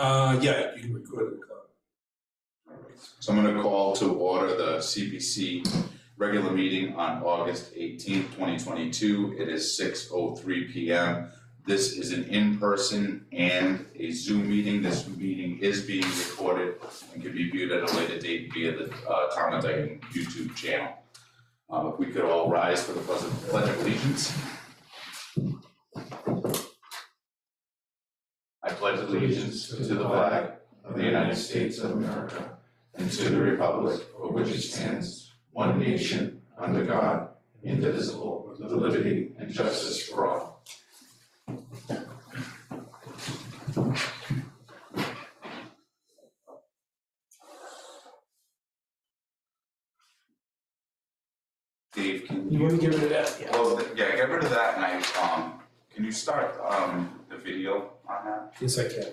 Uh, yeah, you can record it, Clark. So I'm gonna call to order the CPC regular meeting on August eighteenth, twenty twenty-two. It is six oh three P M. This is an in-person and a Zoom meeting. This meeting is being recorded and can be viewed at a later date via the uh Town of Dighton YouTube channel. Uh, if we could all rise for the pledge of allegiance. I pledge allegiance to the flag of the United States of America and to the republic for which it stands, one nation, under God, indivisible, with liberty and justice for all. Dave, can You you, wanna get rid of that? Yeah. well, th- yeah, get rid of that and I, um, can you start, um, the video Yes, I can.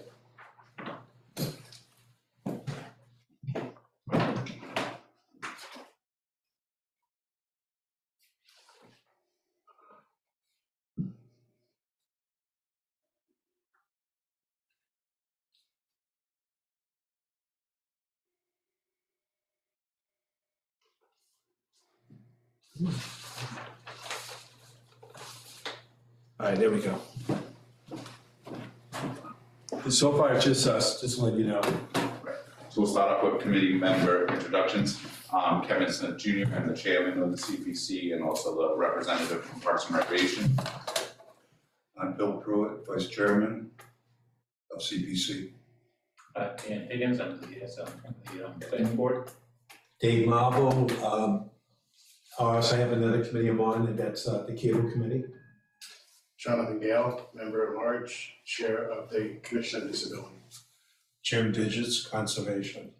All right, there we go. So far, it's just us, just to let you know. So we'll start off with committee member introductions. Um, Kevin Smith Jr. and the chairman of the CPC and also the representative from Parks and Recreation. I'm Bill Pruitt, Vice Chairman of CPC. Uh, Dan Higgins, I'm the, yes, I'm the, um, planning board. Dave Marvel, um, I also have another committee I'm on, and that's, uh, the cable committee. Jonathan Gale, member at large, chair of the Commission on Disability. Jim Digits, Conservation.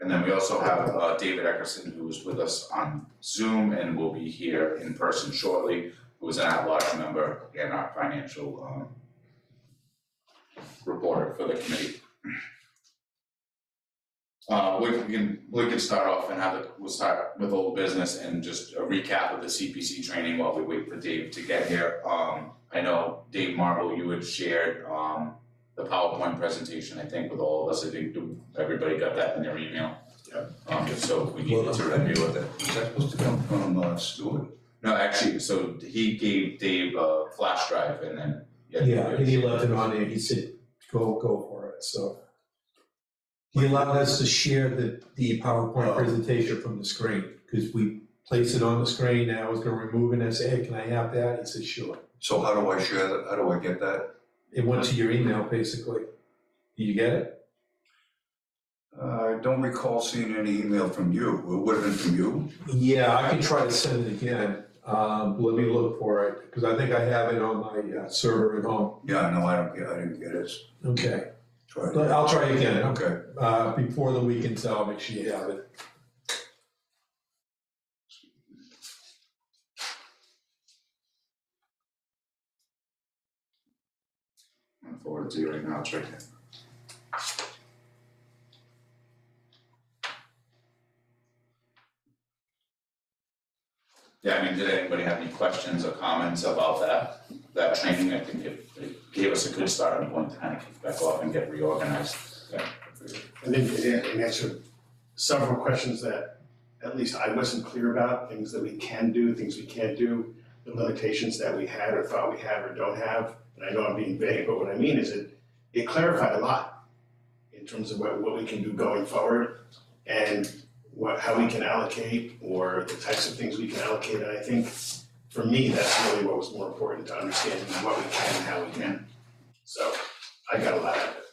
And then we also have uh, David Eckerson, who is with us on Zoom and will be here in person shortly, who is an at-large member and our financial um, reporter for the committee. Uh, we we can, we can start off and have, the- we'll start with old business and just a recap of the CPC training while we wait for Dave to get here. Um, I know Dave Marvel, you had shared um, the PowerPoint presentation, I think, with all of us, I think, everybody got that in their email? Yep. Um, so we needed to review with it. Is that supposed to come from uh, Stuart? No, actually, so he gave Dave a flash drive and then. Yeah, and he left it on there, he said, go, go for it, so. He allowed us to share the, the PowerPoint presentation from the screen, because we place it on the screen, now I was gonna remove it, and I said, hey, can I have that? He said, sure. So how do I share that? How do I get that? It went to your email, basically. Did you get it? Uh, I don't recall seeing any email from you. It would have been from you? Yeah, I can try to send it again, um, let me look for it, because I think I have it on my uh, server at home. Yeah, no, I don't get, I didn't get it. Okay, Try but. I'll try again, Okay, uh, before the weekend, so I'll make sure you have it. I'm forward to you right now, it's right here. Yeah, I mean, did anybody have any questions or comments about that, that training? I think it, it gave us a good starting point to kind of kick back off and get reorganized. And then it it answered several questions that at least I wasn't clear about, things that we can do, things we can't do, the limitations that we had or thought we had or don't have. And I know I'm being vague, but what I mean is it, it clarified a lot in terms of what, what we can do going forward and what, how we can allocate or the types of things we can allocate. And I think for me, that's really what was more important to understand what we can and how we can. So I got a lot out of it.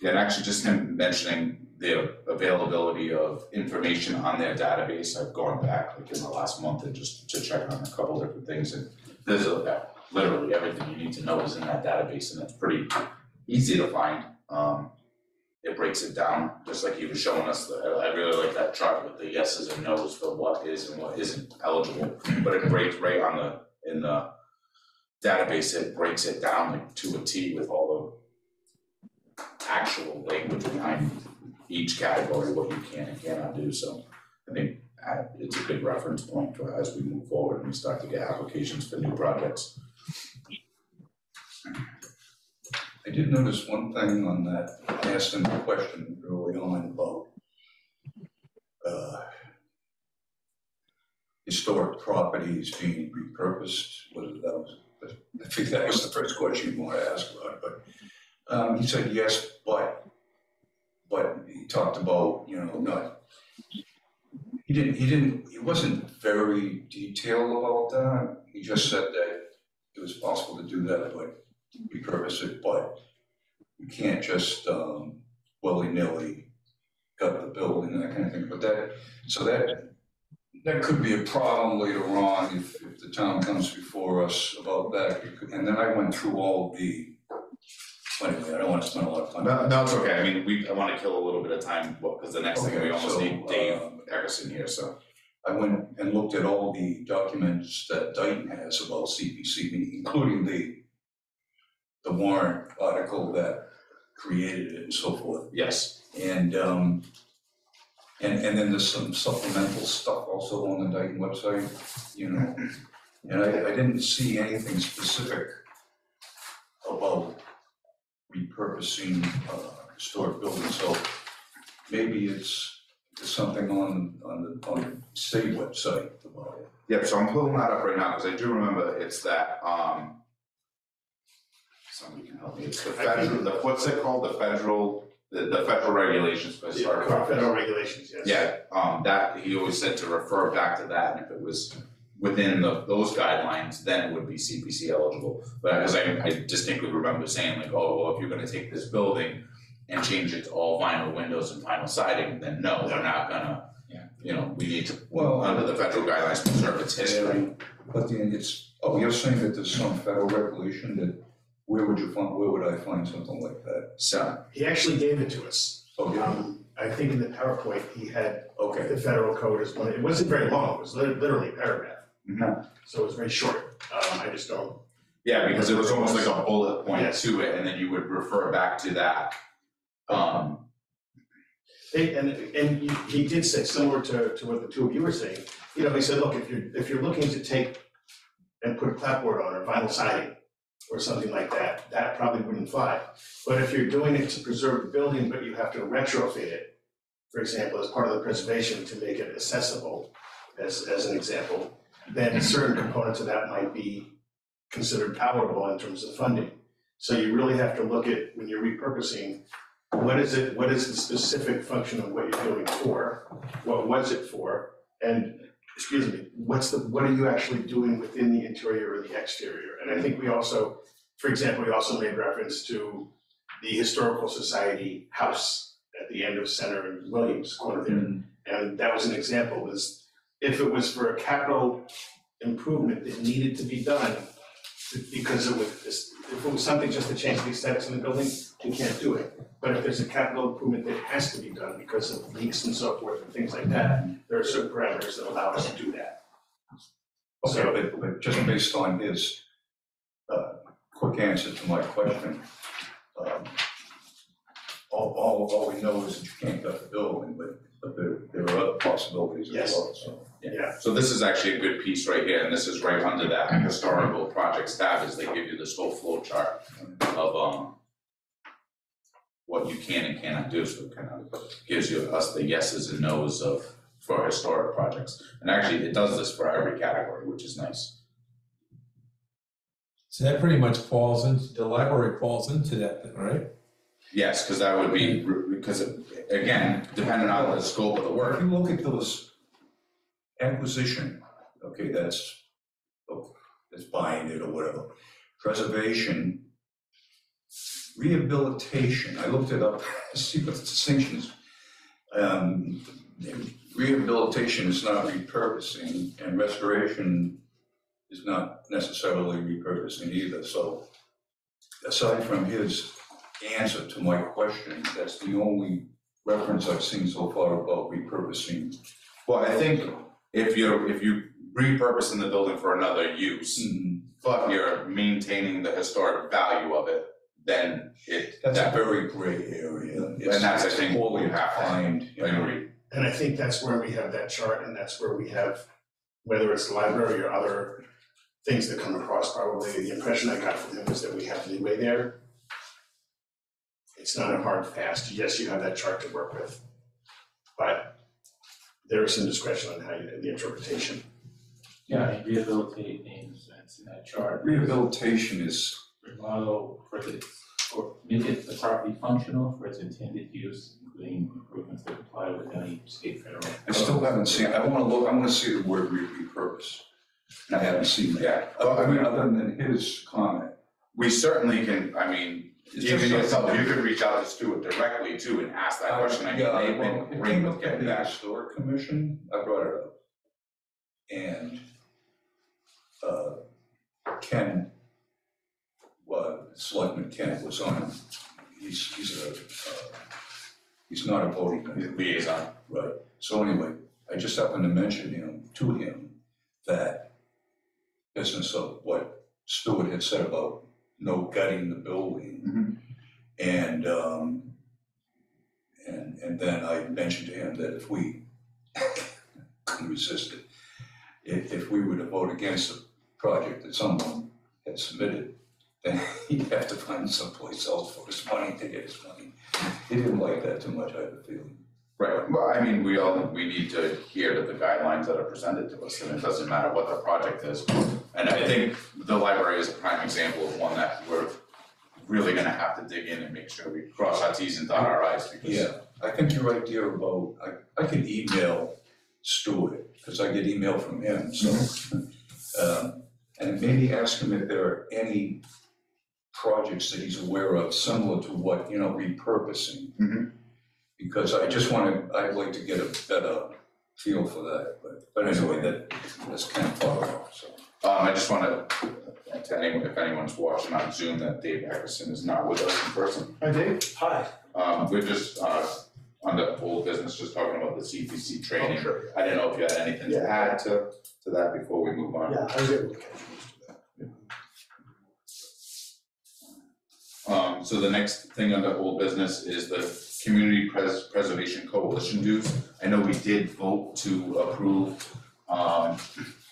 Yeah, and actually just him mentioning the availability of information on their database, I've gone back like in the last month and just to check on a couple different things and there's a, literally everything you need to know is in that database and it's pretty easy to find. Um, it breaks it down, just like he was showing us, the- I I really like that chart with the yeses and nos for what is and what isn't eligible. But it breaks right on the, in the database, it breaks it down like to a T with all the actual language behind each category, what you can and cannot do, so I think uh, it's a good reference point for as we move forward and we start to get applications for new projects. I did notice one thing on that, I asked him a question early on about uh, historic properties being repurposed, whether that was, I think that was the first question you want to ask about, but um, he said yes, but, but he talked about, you know, not, he didn't, he didn't, he wasn't very detailed about that. He just said that it was possible to do that, but repurpose it, but you can't just um willy-nilly gut the building, and that kind of thing, but that, so that that could be a problem later on if if the town comes before us about that, and then I went through all the, anyway, I don't wanna spend a lot of time. No, no, it's okay, I mean, we, I wanna kill a little bit of time, cause the next thing, we Okay, almost so, need Dave um, Eckerson here, so. I went and looked at all the documents that Dighton has about CPC, including the the warrant article that created it and so forth. Yes, And um and and then there's some supplemental stuff also on the Dighton website, you know. And I I didn't see anything specific about repurposing uh historic buildings, so maybe it's it's something on on the on the state website about it. yep, so I'm pulling that up right now, cause I do remember it's that, um. Somebody can help me, it's the federal, the, what's it called, the federal, the, the federal regulations for historic properties. Federal regulations, yes. Yeah, um, that, he always said to refer back to that, and if it was within the, those guidelines, then it would be CPC eligible. But, cause I, I distinctly remember saying like, oh, well, if you're gonna take this building and change it to all vinyl windows and vinyl siding, then no, we're not gonna. Yeah. You know, we need to, Well, under the federal guidelines, preserve its history. But then it's, oh, you're saying that there's some federal regulation that, where would you find, where would I find something like that? So, He actually gave it to us. Okay, Um, I think in the PowerPoint, he had okay, the federal code as well. it wasn't very long, it was lit- literally a paragraph. Mhm. So it was very short, um, I just don't, yeah, because it was almost like a bullet point Yes. to it, and then you would refer back to that. Um, They- and, and he, he did say, similar to, to what the two of you were saying, you know, he said, look, if you're, if you're looking to take and put a clapboard on or vinyl siding or something like that, that probably wouldn't fly. But if you're doing it to preserve the building, but you have to retrofit it, for example, as part of the preservation to make it accessible, as, as an example, then certain components of that might be considered palatable in terms of funding. So you really have to look at, when you're repurposing, what is it, what is the specific function of what you're doing for? What was it for? And, excuse me, what's the, what are you actually doing within the interior or the exterior? And I think we also, for example, we also made reference to the Historical Society house at the end of Center and Williams corner there. Mm-hmm. And that was an example, was if it was for a capital improvement that needed to be done, because it was, if it was something just to change the aesthetics of the building, we can't do it. But if there's a capital improvement that has to be done because of leaks and so forth and things like that, there are certain parameters that allow us to do that. okay, but but just based on his uh quick answer to my question, um all all all we know is that you can't gut the building, but but there there are other possibilities as Yes. well, so. Yeah, So this is actually a good piece right here, and this is right under that historical projects tab, is they give you this whole flow chart of, um, what you can and cannot do, so it kind of gives you us the yeses and nos of, for historic projects. And actually, it does this for every category, which is nice. So that pretty much falls into, the library falls into that then, right? Yes, because that would be, because again, depending on the scope of the If work, you look at those acquisition, okay, that's, oh, that's buying it or whatever. Preservation, rehabilitation, I looked it up, to see what the distinction is. Um, rehabilitation is not repurposing, and restoration is not necessarily repurposing either, so aside from his answer to my question, that's the only reference I've seen so far about repurposing well, I think if you're, if you repurposing the building for another use, Mm, but you're maintaining the historic value of it, then it, That's a that, very gray area. It's- And that's, I it's think, what we have to- defined, you I know. agree. and I think that's where we have that chart and that's where we have, whether it's the library or other things that come across, probably the impression I got from him was that we have leeway there. it's not a hard fast, yes, you have that chart to work with. But there is some discretion on how you, the interpretation. Yeah, and rehabilitate names, that's in that chart. Rehabilitation is, Remodel for the, or make it the property functional for its intended use, including improvements that comply with any state, federal. I still haven't seen, I wanna look, I wanna see the word re- repurpose. And I haven't seen that. Well, I mean- Other than his comment. We certainly can, I mean, It's even just yourself, you could reach out to Stuart directly too and ask that question, I mean, Yeah, they've well, been it great came with up at getting the historic commission, I brought it up. And, uh, Ken, well, Selectman Ken was on, he's, he's a, uh, he's not a voting member. Liaison, Right, so anyway, I just happened to mention him, to him, that business of what Stuart had said about no gutting the building. Mhm. And, um, and, and then I mentioned to him that if we, couldn't resist it, if, if we were to vote against a project that someone had submitted, then he'd have to find someplace else for his money to get his money. He didn't like that too much, I have a feeling. right, well, I mean, we all, we need to adhere to the guidelines that are presented to us, and it doesn't matter what the project is. And I think the library is a prime example of one that we're really gonna have to dig in and make sure we cross our Ts and dot our Is, because Yeah, I think your idea about, I, I could email Stuart, because I get email from him, so. Um, and maybe ask him if there are any projects that he's aware of similar to what, you know, repurposing. Mhm. Because I just wanna, I'd like to get a better feel for that, but, but anyway, that, that's kind of far off, so. Um, I just wanna, to anyone, if anyone's watching on Zoom, that Dave Eckerson is not with us in person. Hi, Dave. Hi. Um, we're just, uh, on the old business, just talking about the CPC training. sure. I didn't know if you had anything to Yeah. add to, to that before we move on. Yeah, I was able to catch most of that. Um, so the next thing under old business is the Community Pres- Preservation Coalition dues. I know we did vote to approve, um,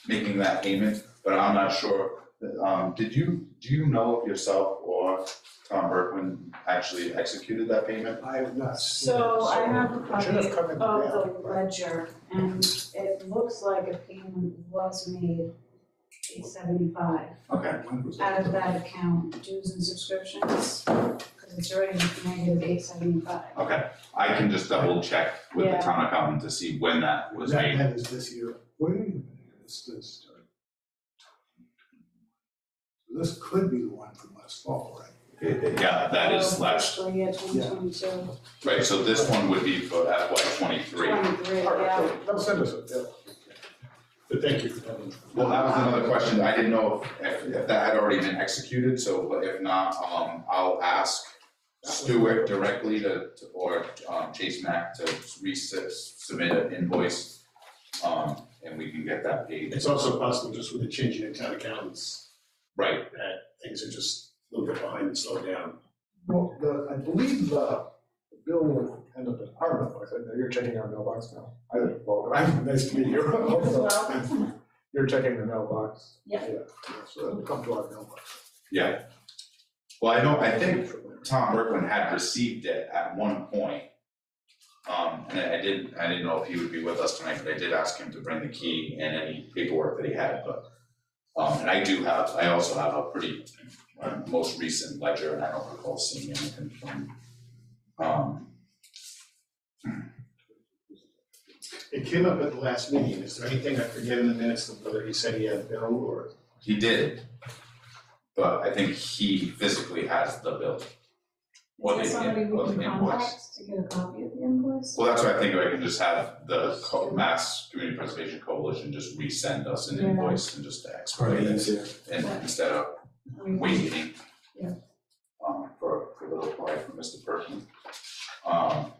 making that payment, but I'm not sure. Um, did you, do you know if yourself or Tom Berkman actually executed that payment? I have not seen it, So I have a it copy should have come in the of mail. the ledger, and it looks like a payment was made, eight seventy-five, Okay, When was out of that? that account, dues and subscriptions, because it's already negative eight seventy-five. okay. I can just double check with the Yeah. town accountant to see when that was That, made. that is this year. Wait a minute, this, this. This could be the one from last fall, right? Yeah, that is Uh, last, Fiscal year twenty twenty-two, right, so this one would be for FY twenty-three. twenty-three, yeah. so They'll send us a bill. But thank you for telling. Well, that was another question, I didn't know if, if, if that had already been executed, so, but if not, um, I'll ask Stuart directly to, to- or, um, Chase Mack to resubmit submit an invoice, um, and we can get that paid. It's also possible just with the changing in town accountants, Right, that things are just a little bit behind and slowed down. Well, the, I believe the the bill will end up in our mailbox, I know you're checking our mailbox now. I didn't vote, I'm, nice to meet you. Well, You're checking the mailbox? Yeah. Yeah, so it'll come to our mailbox. yeah. Well, I know, I think Tom Berkman had received it at one point. Um, and I I didn't, I didn't know if he would be with us tonight, but I did ask him to bring the key and any paperwork that he had, but. Um, and I do have, I also have a pretty, uh, most recent ledger, and I don't recall seeing anything from, um, It came up at the last meeting, is there anything I forget in the minutes of whether he said he had a bill or? he did. But I think he physically has the bill. Or the, Is there somebody in- we the can invoice. contact to get a copy of the invoice? Well, that's why I think I can just have the Co- Mass Community Preservation Coalition just resend us an Yeah. invoice and just Probably expedite it, easier. and instead of I mean, waiting. Yeah. Um, for, for the reply from Mr. Perkins. Um.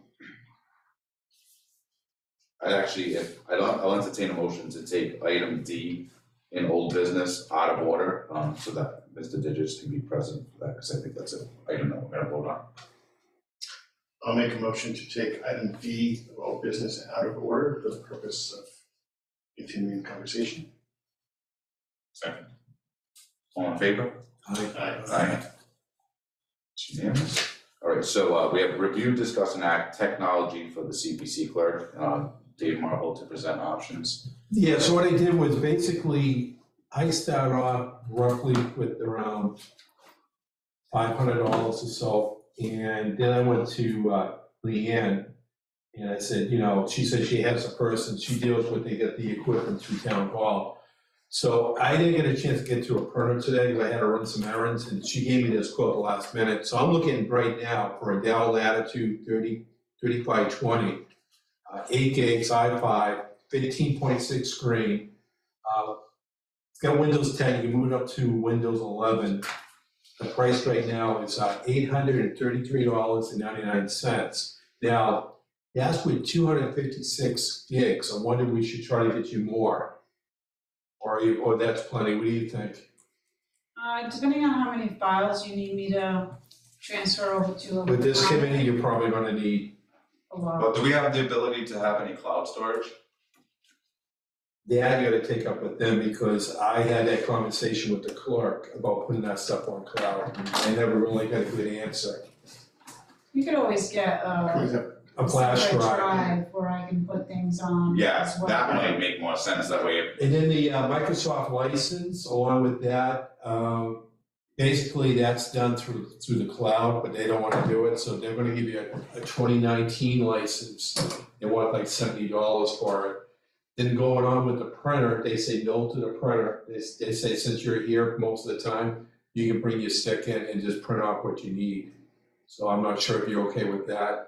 I actually, if, I'll, I'll entertain a motion to take item D in old business out of order, um, so that Mr. Digits can be present for that, because I think that's an item that we're gonna vote on. I'll make a motion to take item D of all business out of order for the purpose of continuing the conversation. Second. All in favor? Aye. Aye. It's unanimous. Alright, so uh we have review, discuss and act technology for the CPC clerk, uh Dave Marvel to present options. Yeah, so what I did was basically, I started off roughly with around five hundred dollars or so, and then I went to uh, Leanne, and I said, you know, she said she has a person, she deals with, they get the equipment through town hall. So I didn't get a chance to get to a printer today, because I had to run some errands, and she gave me this quote last minute, so I'm looking right now for a Dell Latitude thirty, thirty-five twenty, uh, eight gigs, i5, 15.6 screen. Uh, It's got Windows ten, you can move it up to Windows eleven. The price right now is uh, eight hundred and thirty-three dollars and ninety-nine cents. Now, that's with two hundred and fifty-six gigs, I wonder if we should try to get you more. Or you, or that's plenty, what do you think? Uh, depending on how many files you need me to transfer over to. With this committee, you're probably gonna need, A lot. But do we have the ability to have any cloud storage? that you gotta take up with them, because I had that conversation with the clerk about putting that stuff on cloud. and I never really got a good answer. You could always get a. A flash separate drive. Where I can put things on Yeah, as well. that might make more sense, that way And then the uh, Microsoft license, along with that, um, basically that's done through, through the cloud, but they don't wanna do it, so they're gonna give you a, a twenty nineteen license. They want like seventy dollars for it. Then going on with the printer, they say no to the printer, they, s- they say since you're here most of the time, you can bring your stick in and just print off what you need. So I'm not sure if you're okay with that.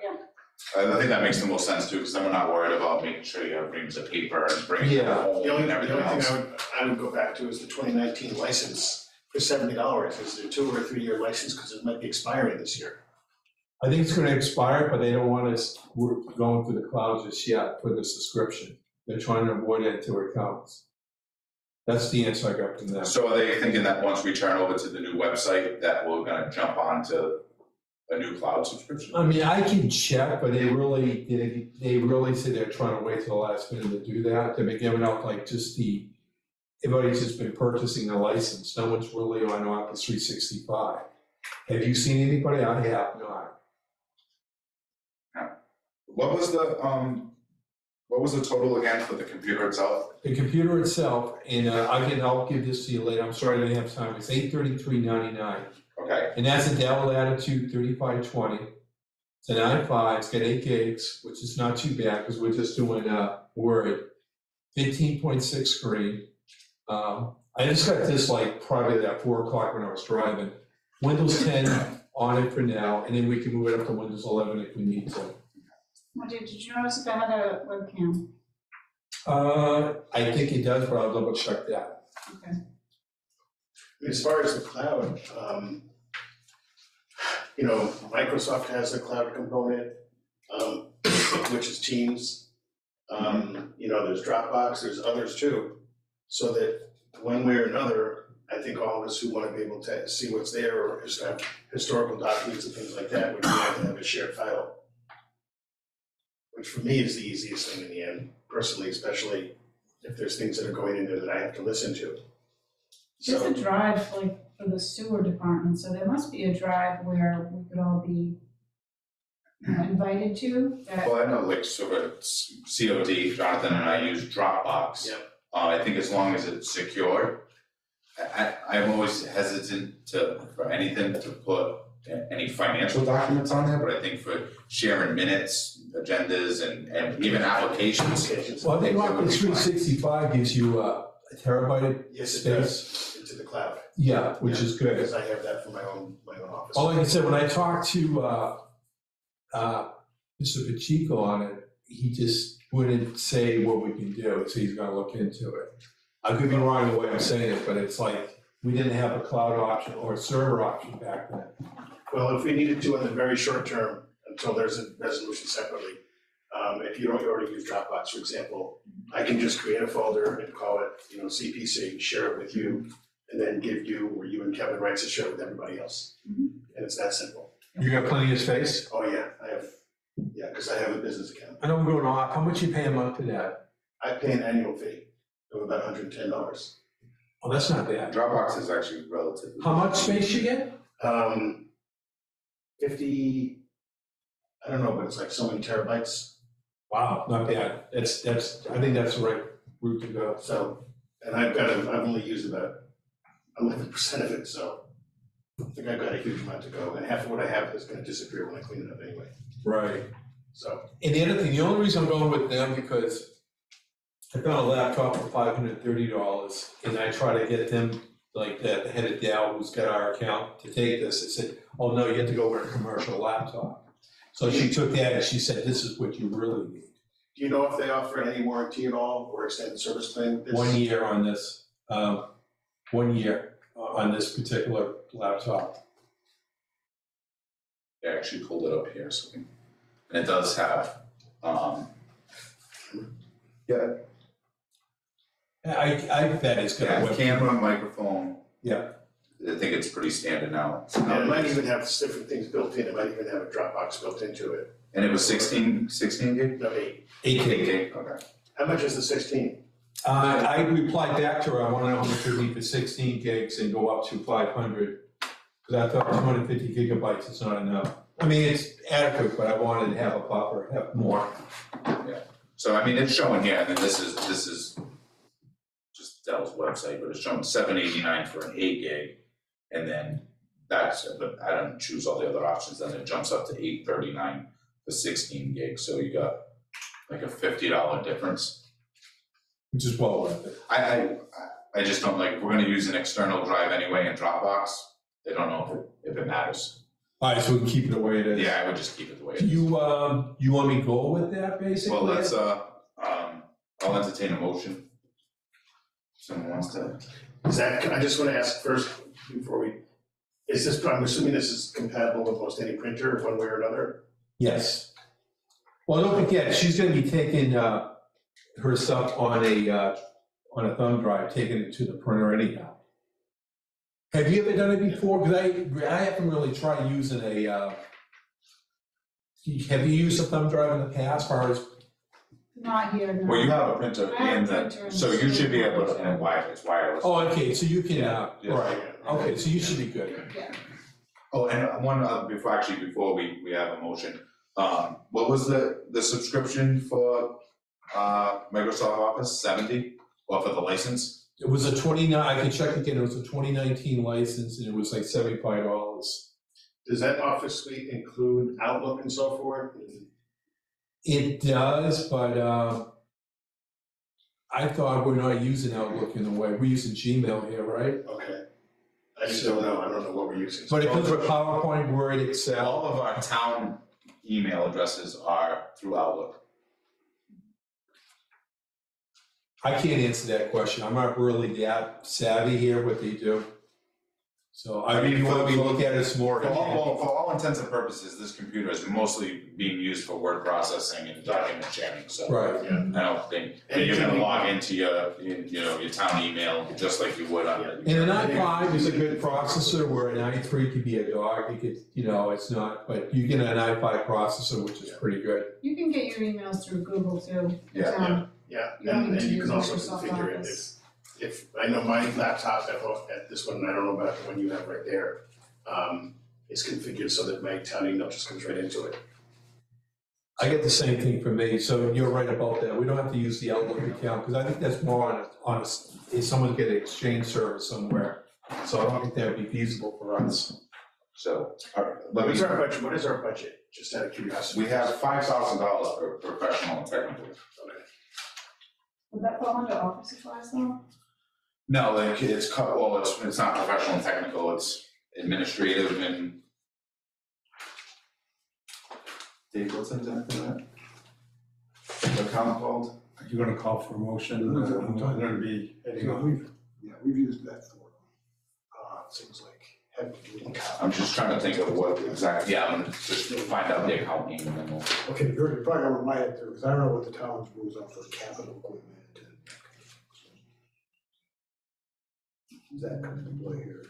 I I think that makes the most sense too, because then we're not worried about making sure you have reams of paper and bringing it Yeah. home The only, and the everything only else. thing I would, I would go back to is the twenty nineteen license for seventy dollars, is it a two or three year license, cause it might be expiring this year. I think it's gonna expire, but they don't want us we're going through the cloud just yet for the subscription. They're trying to avoid it until it comes. That's the answer I got from them. So are they thinking that once we turn over to the new website, that we're gonna jump onto a new cloud subscription? I mean, I can check, but they really, they, they really say they're trying to wait till the last minute to do that. They've been giving out like just the, everybody's just been purchasing the license. No one's really on Office three sixty-five. Have you seen anybody? I have not. What was the, um, what was the total again for the computer itself? The computer itself, and uh, I can, I'll give this to you later. I'm sorry I didn't have time. It's eight thirty-three ninety-nine. Okay, And that's a Dell Latitude thirty-five twenty. It's an i5, it's got eight gigs, which is not too bad, because we're just doing, uh, Word. Fifteen point six screen. Um, I just got this like probably at four o'clock when I was driving. Windows ten on it for now, and then we can move it up to Windows eleven if we need to. Did, did you notice if it had a webcam? Uh, I think it does, but I'll double check that. Okay. As far as the cloud, um, you know, Microsoft has a cloud component, um, which is Teams. Um, you know, there's Dropbox, there's others too. So that one way or another, I think all of us who wanna be able to see what's there or just have historical documents and things like that would be able to have a shared file. Which for me is the easiest thing in the end, personally, especially if there's things that are going in there that I have to listen to. There's So- a drive like for the sewer department, so there must be a drive where we could all be you know, invited to that. well, I know like sort of COD, Jonathan and I use Dropbox. Yeah. Uh, I think as long as it's secure, I, I, I'm always hesitant to, for anything to put a- any financial documents on there, but I think for sharing minutes, agendas and, and even applications. Applications. Well, I think It would be Office fine. three sixty-five gives you uh, a terabyte Yes, it space. does, into the cloud, Yeah, which is good. because I have that for my own, my own office. Well, like I said, when I talked to, uh, uh, Mr. Pacheco on it, he just wouldn't say what we can do, so he's gonna look into it. I could be wrong in the way I'm saying it, but it's like, we didn't have a cloud option or a server option back then. Well, if we needed to in the very short term, until there's a resolution separately, um, if you don't already use Dropbox, for example, I can just create a folder and call it, you know, CPC, share it with you, and then give you, or you and Kevin rights to share it with everybody else. Mhm. And it's that simple. You got plenty of space? Oh, yeah, I have, yeah, because I have a business account. I know I'm going off, how much you pay a month for that? I pay an annual fee of about hundred and ten dollars. Oh, that's not bad. Dropbox is actually relatively. How much space you get? Um, fifty, I don't know, but it's like so many terabytes, Wow, not bad. That's, that's, I think that's the right route to go. so, and I've got, a- I've only used about eleven percent of it, so I think I've got a huge amount to go, and half of what I have is gonna disappear when I clean it up anyway, Right. So. And the other thing, the only reason I'm going with them because I found a laptop for five hundred and thirty dollars and I try to get them, like the head of Dell who's got our account to take this, I said, oh no, you have to go with a commercial laptop. So she took that and she said, this is what you really need. Do you know if they offer any warranty at all, or extended service plan? This- One year on this, um, one year on this particular laptop. I actually pulled it up here, so, we- and it does have, um, yeah. I, I bet it's gonna yeah, work. camera, microphone. Yeah. I think it's pretty standard now. And it might even have different things built in, it might even have a Dropbox built into it, And it was 16 16 gig? no, eight. Eight K. gig, okay. How much is the sixteen? Uh, I replied back to her, I want to fifty for sixteen gigs and go up to five hundred. Cause I thought two hundred fifty gigabytes is not enough. I mean, it's adequate, but I wanted to have a buffer, have more. Yeah. So I mean, it's showing here, and then this is, this is just Dell's website, but it's showing seven eighty-nine for an eight gig. And then that's, but I don't choose all the other options, then it jumps up to eight thirty-nine for sixteen gig, so you got like a fifty dollar difference. Which is well worth it. I, I, I- I just don't like, we're gonna use an external drive anyway in Dropbox, I don't know if it, if it matters. Alright, so we can keep it the way it is. Yeah, I would just keep it the way it Do is. you, um, you want me to go with that basically? Well, let's, uh, um, I'll entertain a motion. Someone wants to, Is that, I just wanna ask first, before we, is this, I'm assuming this is compatible with most any printer, one way or another? Yes. Well, don't forget, she's gonna be taking, uh, her stuff on a, uh, on a thumb drive, taking it to the printer anyhow. Have you ever done it before? Cause I, I haven't really tried using a, uh, have you used a thumb drive in the past, far as, Not here, no. well, you have a printer I have and a then, printer and so you should be able to, printer. and wire, it's wireless. oh, okay, so you can, uh, Yeah. right, okay, so you should be good. Yeah, Oh, and one, uh, before, actually, before we, we have a motion, um, what was the, the subscription for, uh, Microsoft Office, seventy? Or for the license? It was a twenty-nine, I can check again, it was a twenty nineteen license and it was like seventy-five dollars. Does that office suite include Outlook and so forth? It does, but, uh, I thought we're not using Outlook in a way, we're using Gmail here, right? Okay. I just don't know, I don't know what we're using. But it comes with PowerPoint, Word, Excel. All of our town email addresses are through Outlook. I can't answer that question, I'm not really that savvy here, what they do. So, I I mean, mean, you want to look at it some more? For all, well, for all intents and purposes, this computer is mostly being used for word processing and document sharing, so. Right, Yeah. I don't think, And you're can gonna log into your, you you know, your town email, just like you would on the. and an i5 is a good processor, where an i3 could be a dog, it could, you know, it's not, but you get an i5 processor, which is pretty good. you can get your emails through Google too. Yeah, Um, Yeah, and and you can also configure it if, if, I know my laptop at home, at this one, I don't know about the one you have right there, um, is configured so that my town email just comes right into it. I get the same thing for me, so you're right about that, we don't have to use the Outlook account, because I think that's more on a, on a, if someone get an exchange service somewhere. So I don't think that would be feasible for us. so, alright, let What me, is our budget, what is our budget, just out of curiosity? we have five thousand dollars for professional and technical. Okay. Would that fall under office supplies though? No, like, it's, co- well, it's, it's not professional and technical, it's administrative and. Dave, what's in that, the account called? Are you gonna call for a motion? No, Uh, no, I'm no. not gonna be heading No, off. we've, yeah, we've used that for, uh, things like heavy duty. I'm just trying to think of what exactly, yeah, I'm gonna just find out the account name and then we'll. Okay, you're you're probably over my head too, because I don't know what the town's rules are for capital equipment that comes play here.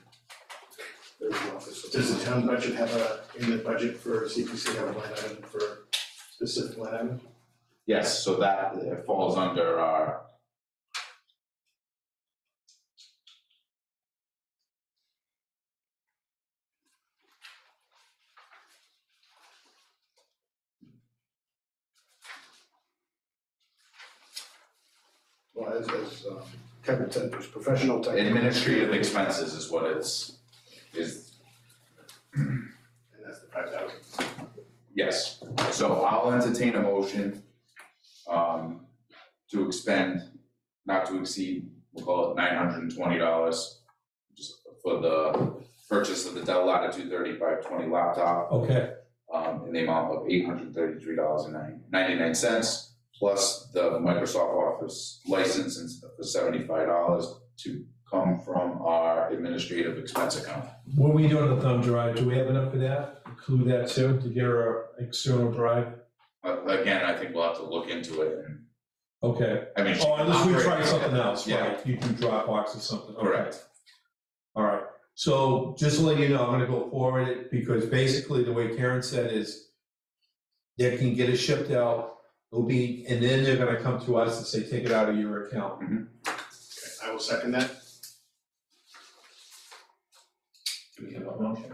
Does the town budget have a, in the budget for CPC, have a line item for specific line item? Yes, so that falls under our. Well, as, as, um, Kevin said, there's professional technical. Administrative expenses is what it's, is, And that's the five thousand. yes. So I'll entertain a motion, um, to expend not to exceed, we'll call it nine hundred and twenty dollars, just for the purchase of the Dell Latitude thirty-five twenty laptop, Okay, um, in the amount of eight hundred thirty-three dollars and ninety-nine cents, plus the Microsoft Office license and for seventy-five dollars to come from our administrative expense account. what are we doing with the thumb drive? Do we have enough for that? Include that too, to get our external drive? Uh, again, I think we'll have to look into it and, Okay. I mean. she Oh, can unless we operate try it. something else, Yeah. right? You do Dropbox or something, okay. Correct. All right, so just to let you know, I'm gonna go forward it, because basically the way Karen said is they can get it shipped out, it'll be, and then they're gonna come to us and say, take it out of your account. Okay, I will second that. Do we have a motion?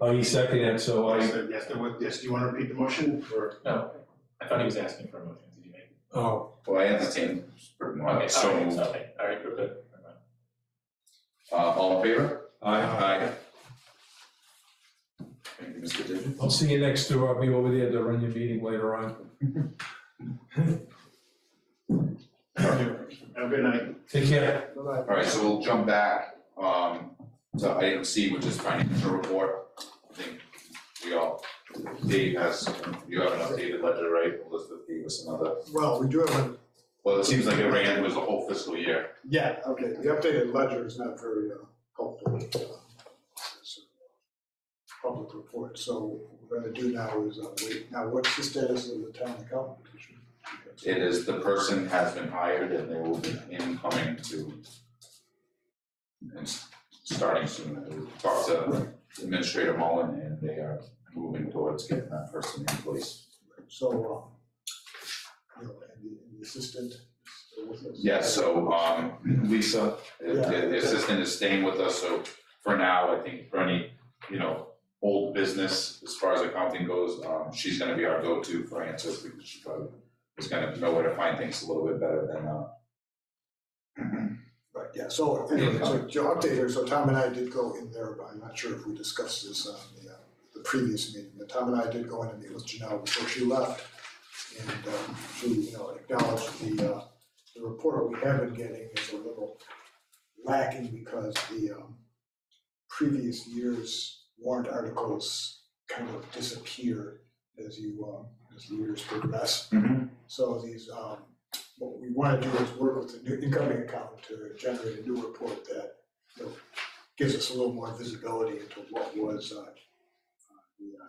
Oh, you second it, so Yes, I, there- yes, there was, yes, do you want to repeat the motion or? No, I thought he was asking for a motion, did you make? it? Oh, Well, I entertain, okay, so Alright, moved. Okay, all right, we're good. Never mind. Uh, all in favor? I, Aye. Thank you, Mr. Digit. I'll see you next door, I'll be over there to run your meeting later on. Have a good night. Take care. Bye-bye. Alright, so we'll jump back, um, to item C, which is financial report. I think we all, Dave has, you have an updated ledger, right? Elizabeth gave us another, Well, we do have a, well, it seems like it ran, it was the whole fiscal year. yeah, okay, the updated ledger is not very uh, helpful. Public report, so what we're gonna do now is, uh, wait, now what's the status of the town accountant position? It is, the person has been hired and they will be incoming to and s- starting soon, I talked to Administrator Mullen and they are moving towards getting that person in place. So, um, you know, and the, and the assistant is still with us? Yes, so, um, Lisa, the, the assistant is staying with us, so for now, I think for any, you know, old business, as far as accounting goes, um, she's gonna be our go-to for answers, because she probably is gonna know where to find things a little bit better than, uh, Right, yeah, so anyway, so to update her, so Tom and I did go in there, but I'm not sure if we discussed this on the, uh, the previous meeting, but Tom and I did go in and meet with Janelle before she left. And, um, she, you know, acknowledged the, uh, the report we have been getting is a little lacking because the, um, previous year's warrant articles kind of disappear as you, um, as the years progress. Mhm. So these, um, what we wanna do is work with the new incoming accountant to generate a new report that, you know, gives us a little more visibility into what was, uh, uh, the, uh,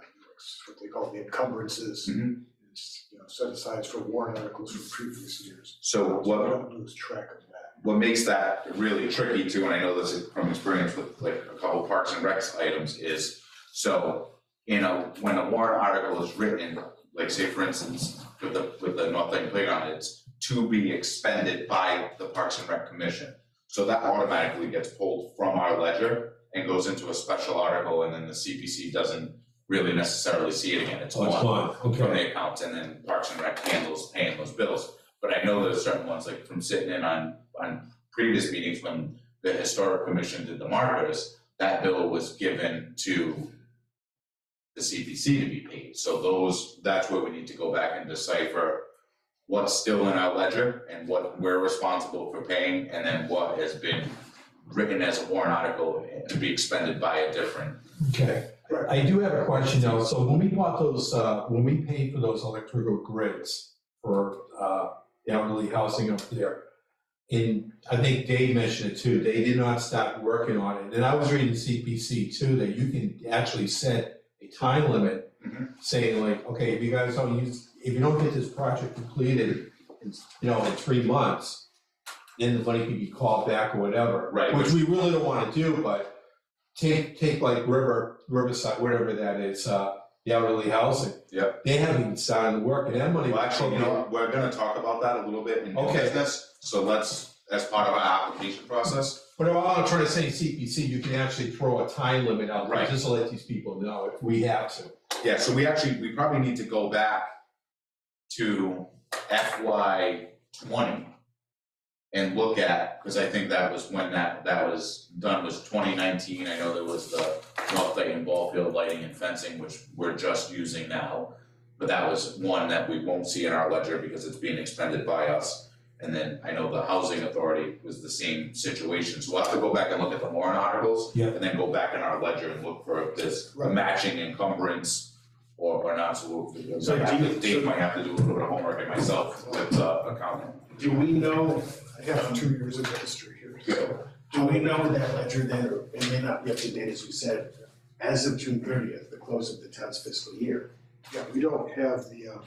what they call the encumbrances. Mhm. It's, you know, set aside for warrant articles from previous years. so So what, we don't lose track of. What makes that really tricky too, and I know this from experience with like a couple Parks and Recs items, is so, you know, when a warrant article is written, like say for instance, with the, with the North Lake Playground, it's to be expended by the Parks and Rec Commission. So that automatically gets pulled from our ledger and goes into a special article, and then the CPC doesn't really necessarily see it again, it's Oh, it's gone gone, from the account, and then Parks and Rec handles paying those bills. But I know there's certain ones, like from sitting in on, on previous meetings when the historic commission did the markers, that bill was given to the CPC to be paid, so those, that's where we need to go back and decipher what's still in our ledger and what we're responsible for paying, and then what has been written as a warrant article to be expended by a different. Okay, I do have a question though, so when we bought those, uh, when we paid for those electrical grids for, uh, the elderly housing up there, and I think Dave mentioned it too, they did not stop working on it, and I was reading CPC too, that you can actually set a time limit Mhm. saying like, okay, if you guys don't use, if you don't get this project completed, in, you know, in three months, then the money can be called back or whatever. Right, Which we really don't wanna do, but take, take like River, Riverside, whatever that is, uh, the elderly housing. Yep. They haven't even started the work, and that money. Well, actually, you know, what, we're gonna talk about that a little bit in new Okay. business, so let's, as part of our application process. But all I'm trying to say, CPC, you can actually throw a time limit out there, Right. just to let these people know if we have to. Yeah, so we actually, we probably need to go back to FY twenty and look at, cause I think that was when that, that was done, was twenty nineteen, I know there was the North Dighton ball field lighting and fencing, which we're just using now. But that was one that we won't see in our ledger because it's being expended by us. And then I know the housing authority was the same situation, so we'll have to go back and look at the warrant articles. Yeah. And then go back in our ledger and look for if there's a matching encumbrance or or not, so we'll, So I have do to- you- Dave might have to do a little bit of homework and myself with uh accounting. Do we know, I have two years of history here. so- do we know that ledger then, or it may not be up to date as you said, as of June thirtieth, the close of the town's fiscal year? Yeah, we don't have the, uh,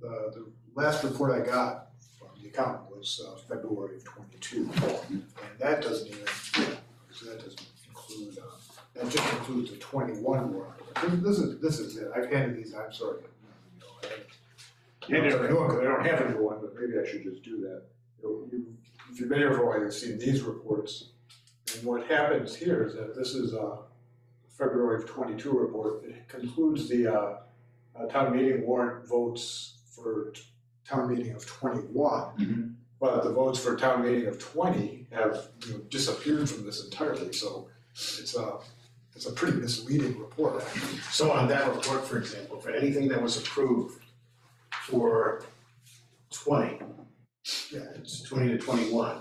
the, the last report I got from the accountant was, uh, February of twenty-two. And that doesn't even, that doesn't include, uh, that just includes the twenty-one warrant. This is, this is it, I've handed these, I'm sorry. you know, I Yeah, I don't, I don't have a new one, but maybe I should just do that. You know, you, if you've been here for a while, you've seen these reports. And what happens here is that this is a February of twenty-two report. It concludes the, uh, uh, town meeting warrant votes for t- town meeting of twenty-one. Mhm. But the votes for town meeting of twenty have, you know, disappeared from this entirely, so it's a, it's a pretty misleading report, actually. So on that report, for example, for anything that was approved for twenty, Yeah, it's, twenty to twenty-one,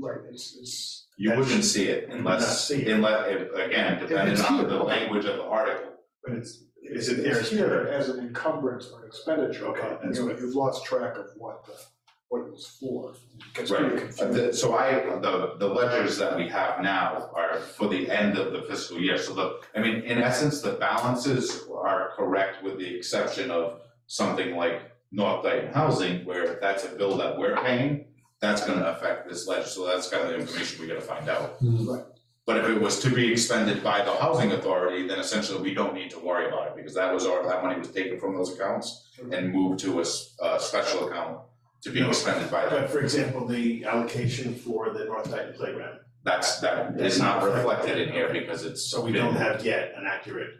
right, it's, it's, You wouldn't see it Not unless, see it. unless, if- again, depending on here, the language of the article. but it's, is it there? It's here as an encumbrance or an expenditure, Okay, but that's you know, good. you've lost track of what the, what it was for. It gets pretty Right, Uh, confusing. the- so I, the, the ledgers that we have now are for the end of the fiscal year, so the, I mean, in essence, the balances are correct with the exception of something like North Dighton Housing, where that's a bill that we're paying, that's gonna affect this ledger, so that's kind of the information we gotta find out. Right. But if it was to be expended by the housing authority, then essentially we don't need to worry about it, because that was our, that money was taken from those accounts and moved to a, s- a special account to be expended by them. But for example, the allocation for the North Dighton playground, That's, that is not reflected in here because it's. so we don't have yet an accurate,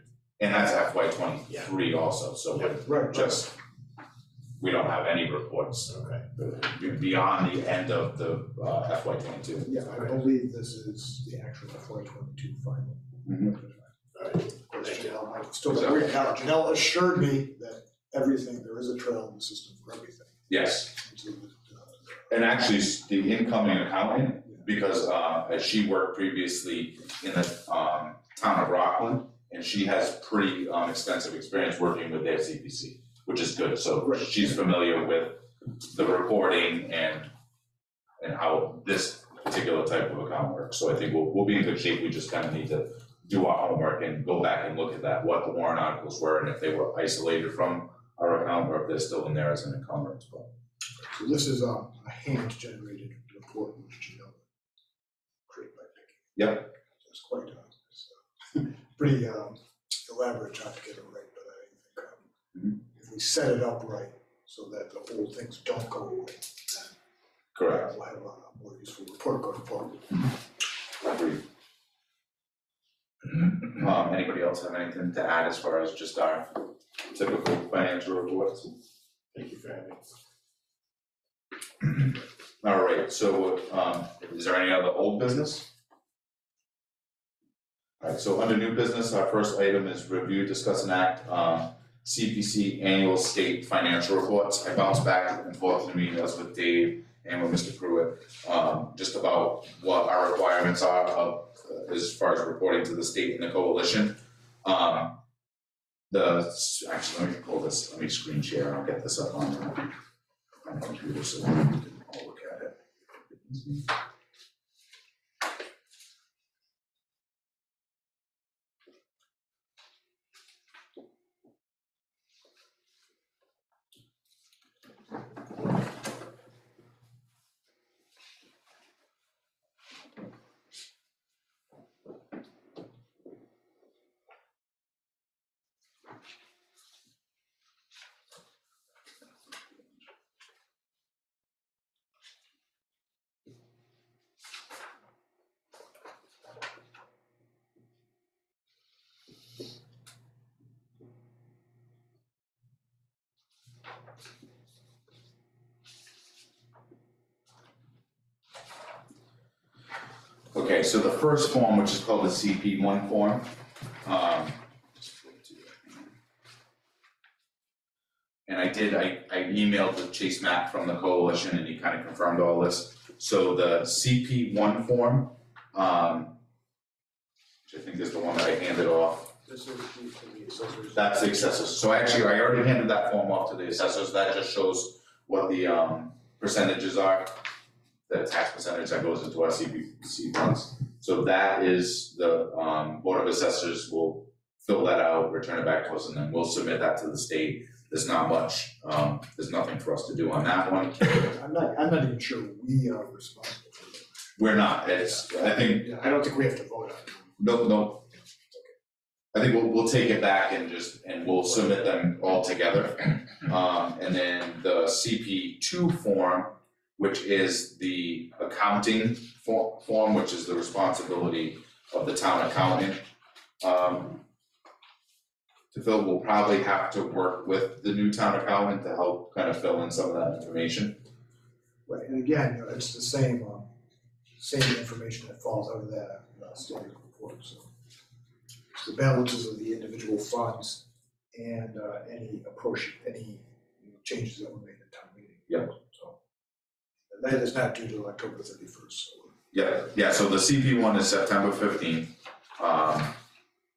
And that's FY twenty-three also, so we're Right, just, we don't have any reports okay. be- beyond the end of the uh FY twenty-two. Yeah, I believe this is the actual FY twenty-two final. Mhm. Alright, Of course, Thank you. Janelle, I'm still working it out. Janelle assured me that everything, there is a trail in the system for everything. Yes, And so that, and actually s- the incoming accountant, because uh as she worked previously in the um town of Rockland, and she has pretty um extensive experience working with their CPC, which is good, so she's familiar with the reporting and and how this particular type of account works, so I think we'll we'll be in good shape, we just kind of need to do our homework and go back and look at that, what the warrant articles were, and if they were isolated from our account, or if they're still in there as an encumbrance, but. So this is um, a hand-generated report which Janelle created by picking. Yep. It's quite, uh, it's uh, pretty um, elaborate job to get it right, but I think um, if we set it up right so that the old things don't go away, then Correct. we'll have a more useful report going forward. Agreed. Um, anybody else have anything to add as far as just our typical financial reports? Thank you for having me. All right, so, um, is there any other old business? All right, so under new business, our first item is review, discuss and act, um, CPC annual state financial reports. I bounced back and forth in emails with Dave and with Mr. Pruitt, um, just about what our requirements are of, uh, as far as reporting to the state and the coalition. Um, the, actually, let me pull this, let me screen share, I'll get this up on, on the computer, so we can all look at it. So the first form, which is called the CP one form, um. And I did, I, I emailed with Chase Mack from the coalition and he kind of confirmed all this. So the CP one form, um. Which I think is the one that I handed off, This is the, the that's the assessors, so actually, I already handed that form off to the assessors, that just shows what the, um, percentages are. The tax percentage that goes into our CPC funds. So that is the, um, Board of Assessors will fill that out, return it back to us, and then we'll submit that to the state. There's not much, um, there's nothing for us to do on that one. I'm not, I'm not even sure we are responsible for that. We're not, it's, I think, Yeah, I don't think we have to vote on it. no, no. I think we'll, we'll take it back and just, and we'll submit them all together. Um, and then the CP two form, which is the accounting for, form, which is the responsibility of the town accountant. Um, to fill, we'll probably have to work with the new town accountant to help kind of fill in some of that information. Right, and again, you know, it's the same, um, same information that falls out of that, uh, standard report, so. It's the balances of the individual funds and, uh, any approach, any you know, changes that were made at town meeting. Yeah. That is not due to October thirty first, so. Yeah, yeah, so the CP one is September fifteenth, um,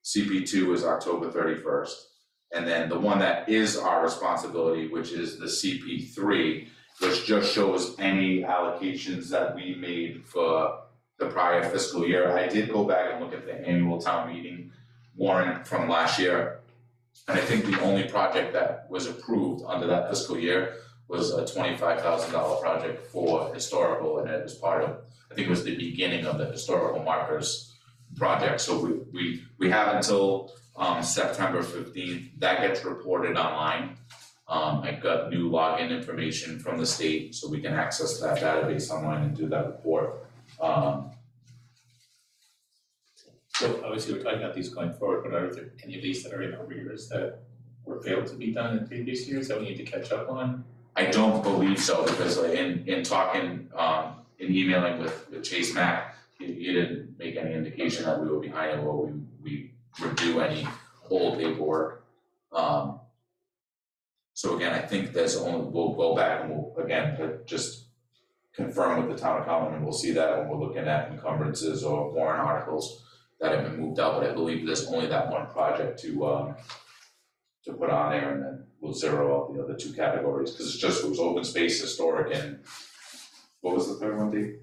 CP two is October thirty-first. And then the one that is our responsibility, which is the CP three, which just shows any allocations that we made for the prior fiscal year. I did go back and look at the annual town meeting warrant from last year. And I think the only project that was approved under that fiscal year was a twenty-five thousand dollar project for historical, and it was part of I think it was the beginning of the historical markers project, so we, we, we have until, um, September fifteenth, that gets reported online. Um, I got new login information from the state, so we can access that database online and do that report. Um, So obviously, we're talking about these going forward, but are there any of these that are in arrears that were failed to be done in previous years that we need to catch up on? I don't believe so, because like in, in talking, um, in emailing with, with Chase Mack, he, he didn't make any indication that we were behind or we, we would do any old paperwork. Um, so again, I think there's only, we'll go back and we'll, again, just confirm with the town accountant, and we'll see that when we're looking at encumbrances or warrant articles that have been moved out, but I believe there's only that one project to, um, to put on there, and then we'll zero out the other two categories, cause it's just, it was open space, historic, and what was the third one, Dave?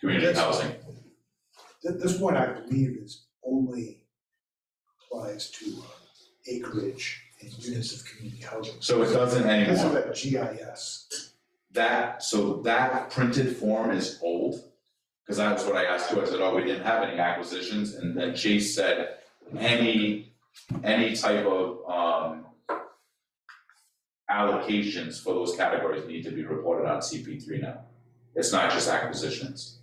Community housing, Th- this one, I believe, is only applies to uh, acreage and units of community housing. so it doesn't anymore. This is a GIS. That, so that printed form is old, cause that's what I asked you, I said, oh, we didn't have any acquisitions, and then Chase said, any, any type of, um, allocations for those categories need to be reported on CP three now, it's not just acquisitions.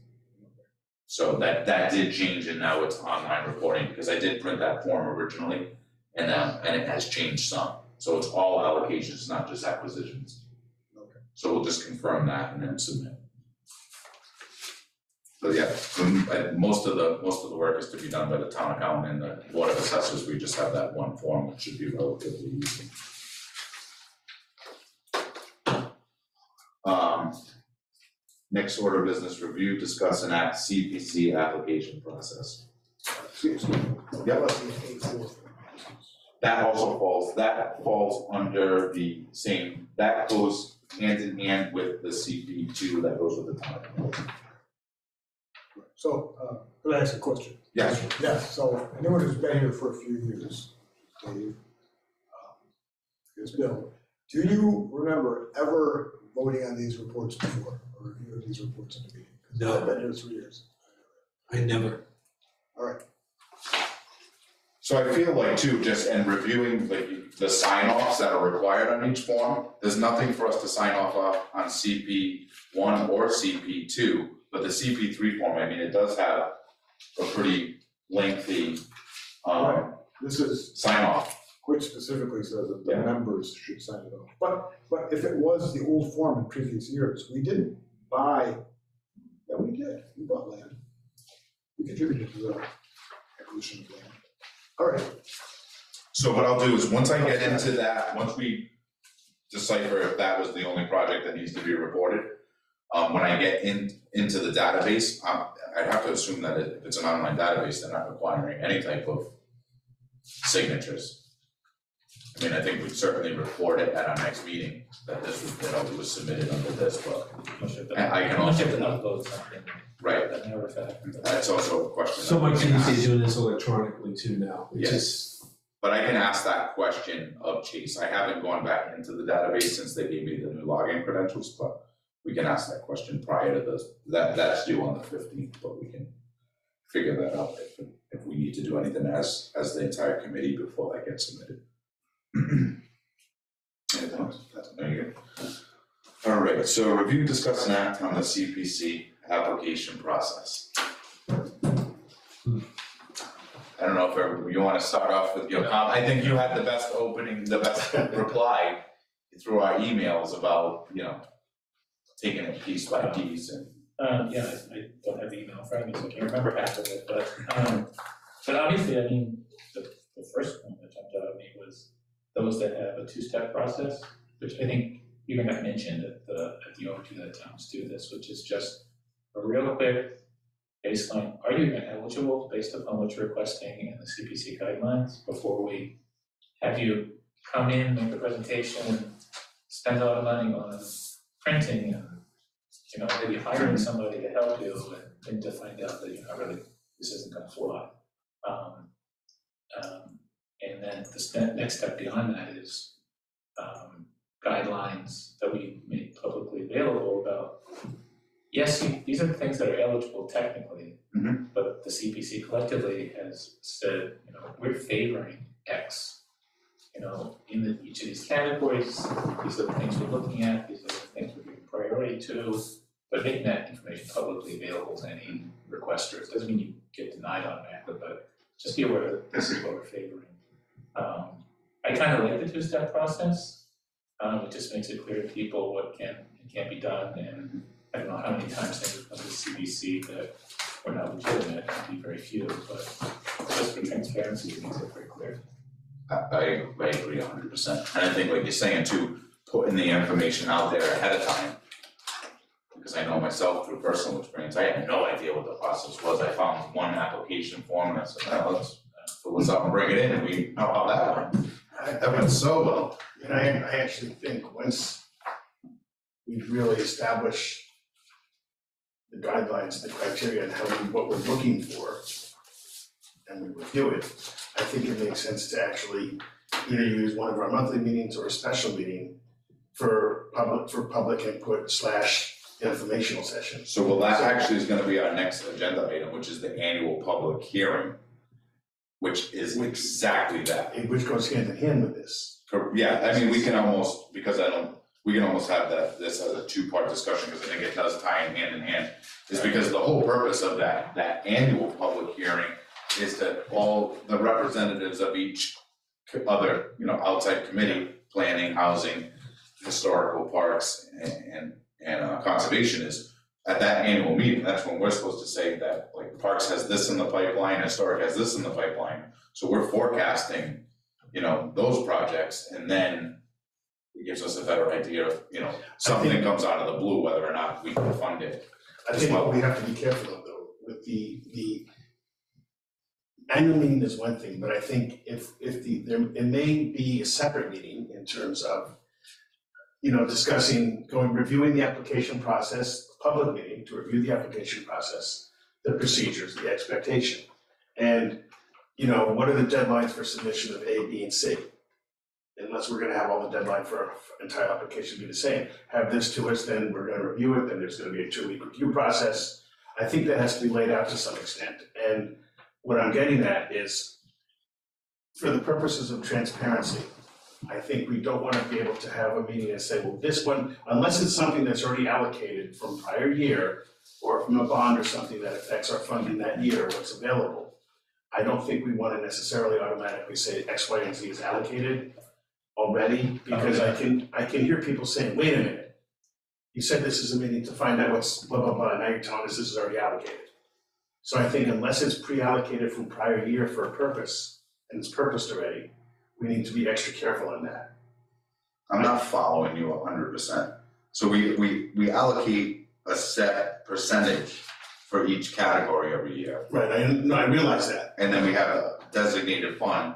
So that, that did change, and now it's online reporting, because I did print that form originally, and, um, and it has changed some, so it's all allocations, not just acquisitions. Okay. So we'll just confirm that and then submit. But yeah, um, most of the, most of the work is to be done by the town accountant and the board of assessors, we just have that one form, which should be relatively easy. Um, next order of business review, discuss and act CPC application process. Excuse me. That was the A four. That also falls, that falls under the same, that goes hand in hand with the CP two that goes with the town. So, uh, could I ask a question? Yes. Yes, so anyone who's been here for a few years, Dave, um, is Bill, do you remember ever voting on these reports before, or reviewing these reports in the meeting? 'Cause No. I've been here three years. I never, All right, So I feel like too, just in reviewing like the sign offs that are required on each form, there's nothing for us to sign off on on CP one or CP two. But the CP three form, I mean, it does have a pretty lengthy um this is, sign off. which specifically says that the Yeah. members should sign it off. But, but if it was the old form in previous years, we didn't buy, yeah, we did, we bought land. we contributed to the acquisition of land. All right, So what I'll do is, once I get into that, once we decipher if that was the only project that needs to be reported, um, when I get in, into the database, um, I'd have to assume that if it's an online database, they're not requiring any type of signatures. I mean, I think we'd certainly report it at our next meeting, that this was, that it was submitted under this, but, Unless you have to- I- I can unless you also- have to upload something, right, that never fact. that's also a question. So that we much can ask. easier doing this electronically too now, which is, But I can ask that question of Chase, I haven't gone back into the database since they gave me the new login credentials, but we can ask that question prior to this, that, that's due on the fifteenth, but we can figure that out if, if we need to do anything as, as the entire committee before that gets submitted. Anything else? There you go. All right, so review, discuss, and act on the CPC application process. I don't know if you wanna start off with your com, I think you had the best opening, the best reply through our emails about, you know, taking it piece by piece and. Um, yeah, I, I don't have the email in front of me, so I can't remember half of it, but, um, but obviously, I mean, the, the first one that jumped out at me was those that have a two-step process, which I think you had mentioned at the, at the overview that towns do this, which is just a real quick baseline, are you eligible based upon what you're requesting in the CPC guidelines before we have you come in, make a presentation, spend a lot of money on printing and you know, maybe hiring somebody to help you and then to find out that, you know, really, this isn't gonna fly. Um, um, and then the step, next step beyond that is, um, guidelines that we make publicly available about, yes, you- these are the things that are eligible technically, Mhm. but the CPC collectively has said, you know, we're favoring X. You know, in the, each of these categories, these are the things we're looking at, these are the things we're priority to. But making that information publicly available to any requesters, doesn't mean you get denied automatically, but just be aware that this is what we're favoring. Um, I kind of like the two-step process, um, it just makes it clear to people what can and can't be done, and I don't know how many times have come to CPC that were not legitimate, it'd be very few, but just for transparency, it makes it very clear. I, I, agree hundred percent, and I think like you're saying too, putting the information out there ahead of time. Because I know myself through personal experience, I had no idea what the process was, I found one application form and I said, oh, let's fill this up and bring it in, and we know how that went. That went so well. And I, I actually think once we really establish the guidelines, the criteria, and how we, what we're looking for, and we review it, I think it makes sense to actually either use one of our monthly meetings or a special meeting for public, for public input slash informational session. So well, that actually is gonna be our next agenda item, which is the annual public hearing. Which is exactly that. Which goes hand in hand with this. Cor- Yeah, I mean, we can almost, because I don't, we can almost have that, this as a two-part discussion, because I think it does tie in hand in hand. Is because the whole purpose of that, that annual public hearing is that all the representatives of each co- other, you know, outside committee, planning, housing, historical parks, and, and, and uh, conservation is, at that annual meeting, that's when we're supposed to say that, like, Parks has this in the pipeline, Historic has this in the pipeline. So we're forecasting, you know, those projects, and then it gives us a better idea of, you know, something that comes out of the blue, whether or not we can fund it. I think what we have to be careful of though, with the, the annual meeting is one thing, but I think if, if the, there, it may be a separate meeting in terms of, you know, discussing, going, reviewing the application process, public meeting to review the application process, the procedures, the expectation. And, you know, what are the deadlines for submission of A, B, and C? Unless we're gonna have all the deadline for our entire application be the same have this to us, then we're gonna review it, then there's gonna be a two-week review process. I think that has to be laid out to some extent, and what I'm getting at is, for the purposes of transparency, I think we don't wanna be able to have a meeting and say, well, this one, unless it's something that's already allocated from prior year, or from a bond or something that affects our funding that year, what's available. I don't think we wanna necessarily automatically say X, Y, and Z is allocated already, because I can, I can hear people saying, wait a minute. You said this is a meeting to find out what's blah, blah, blah, and now you're telling us this is already allocated. So I think unless it's pre-allocated from prior year for a purpose, and it's purposed already, we need to be extra careful in that. I'm not following you hundred percent. So we, we, we allocate a set percentage for each category every year. Right, I, no, I realize that. And then we have a designated fund.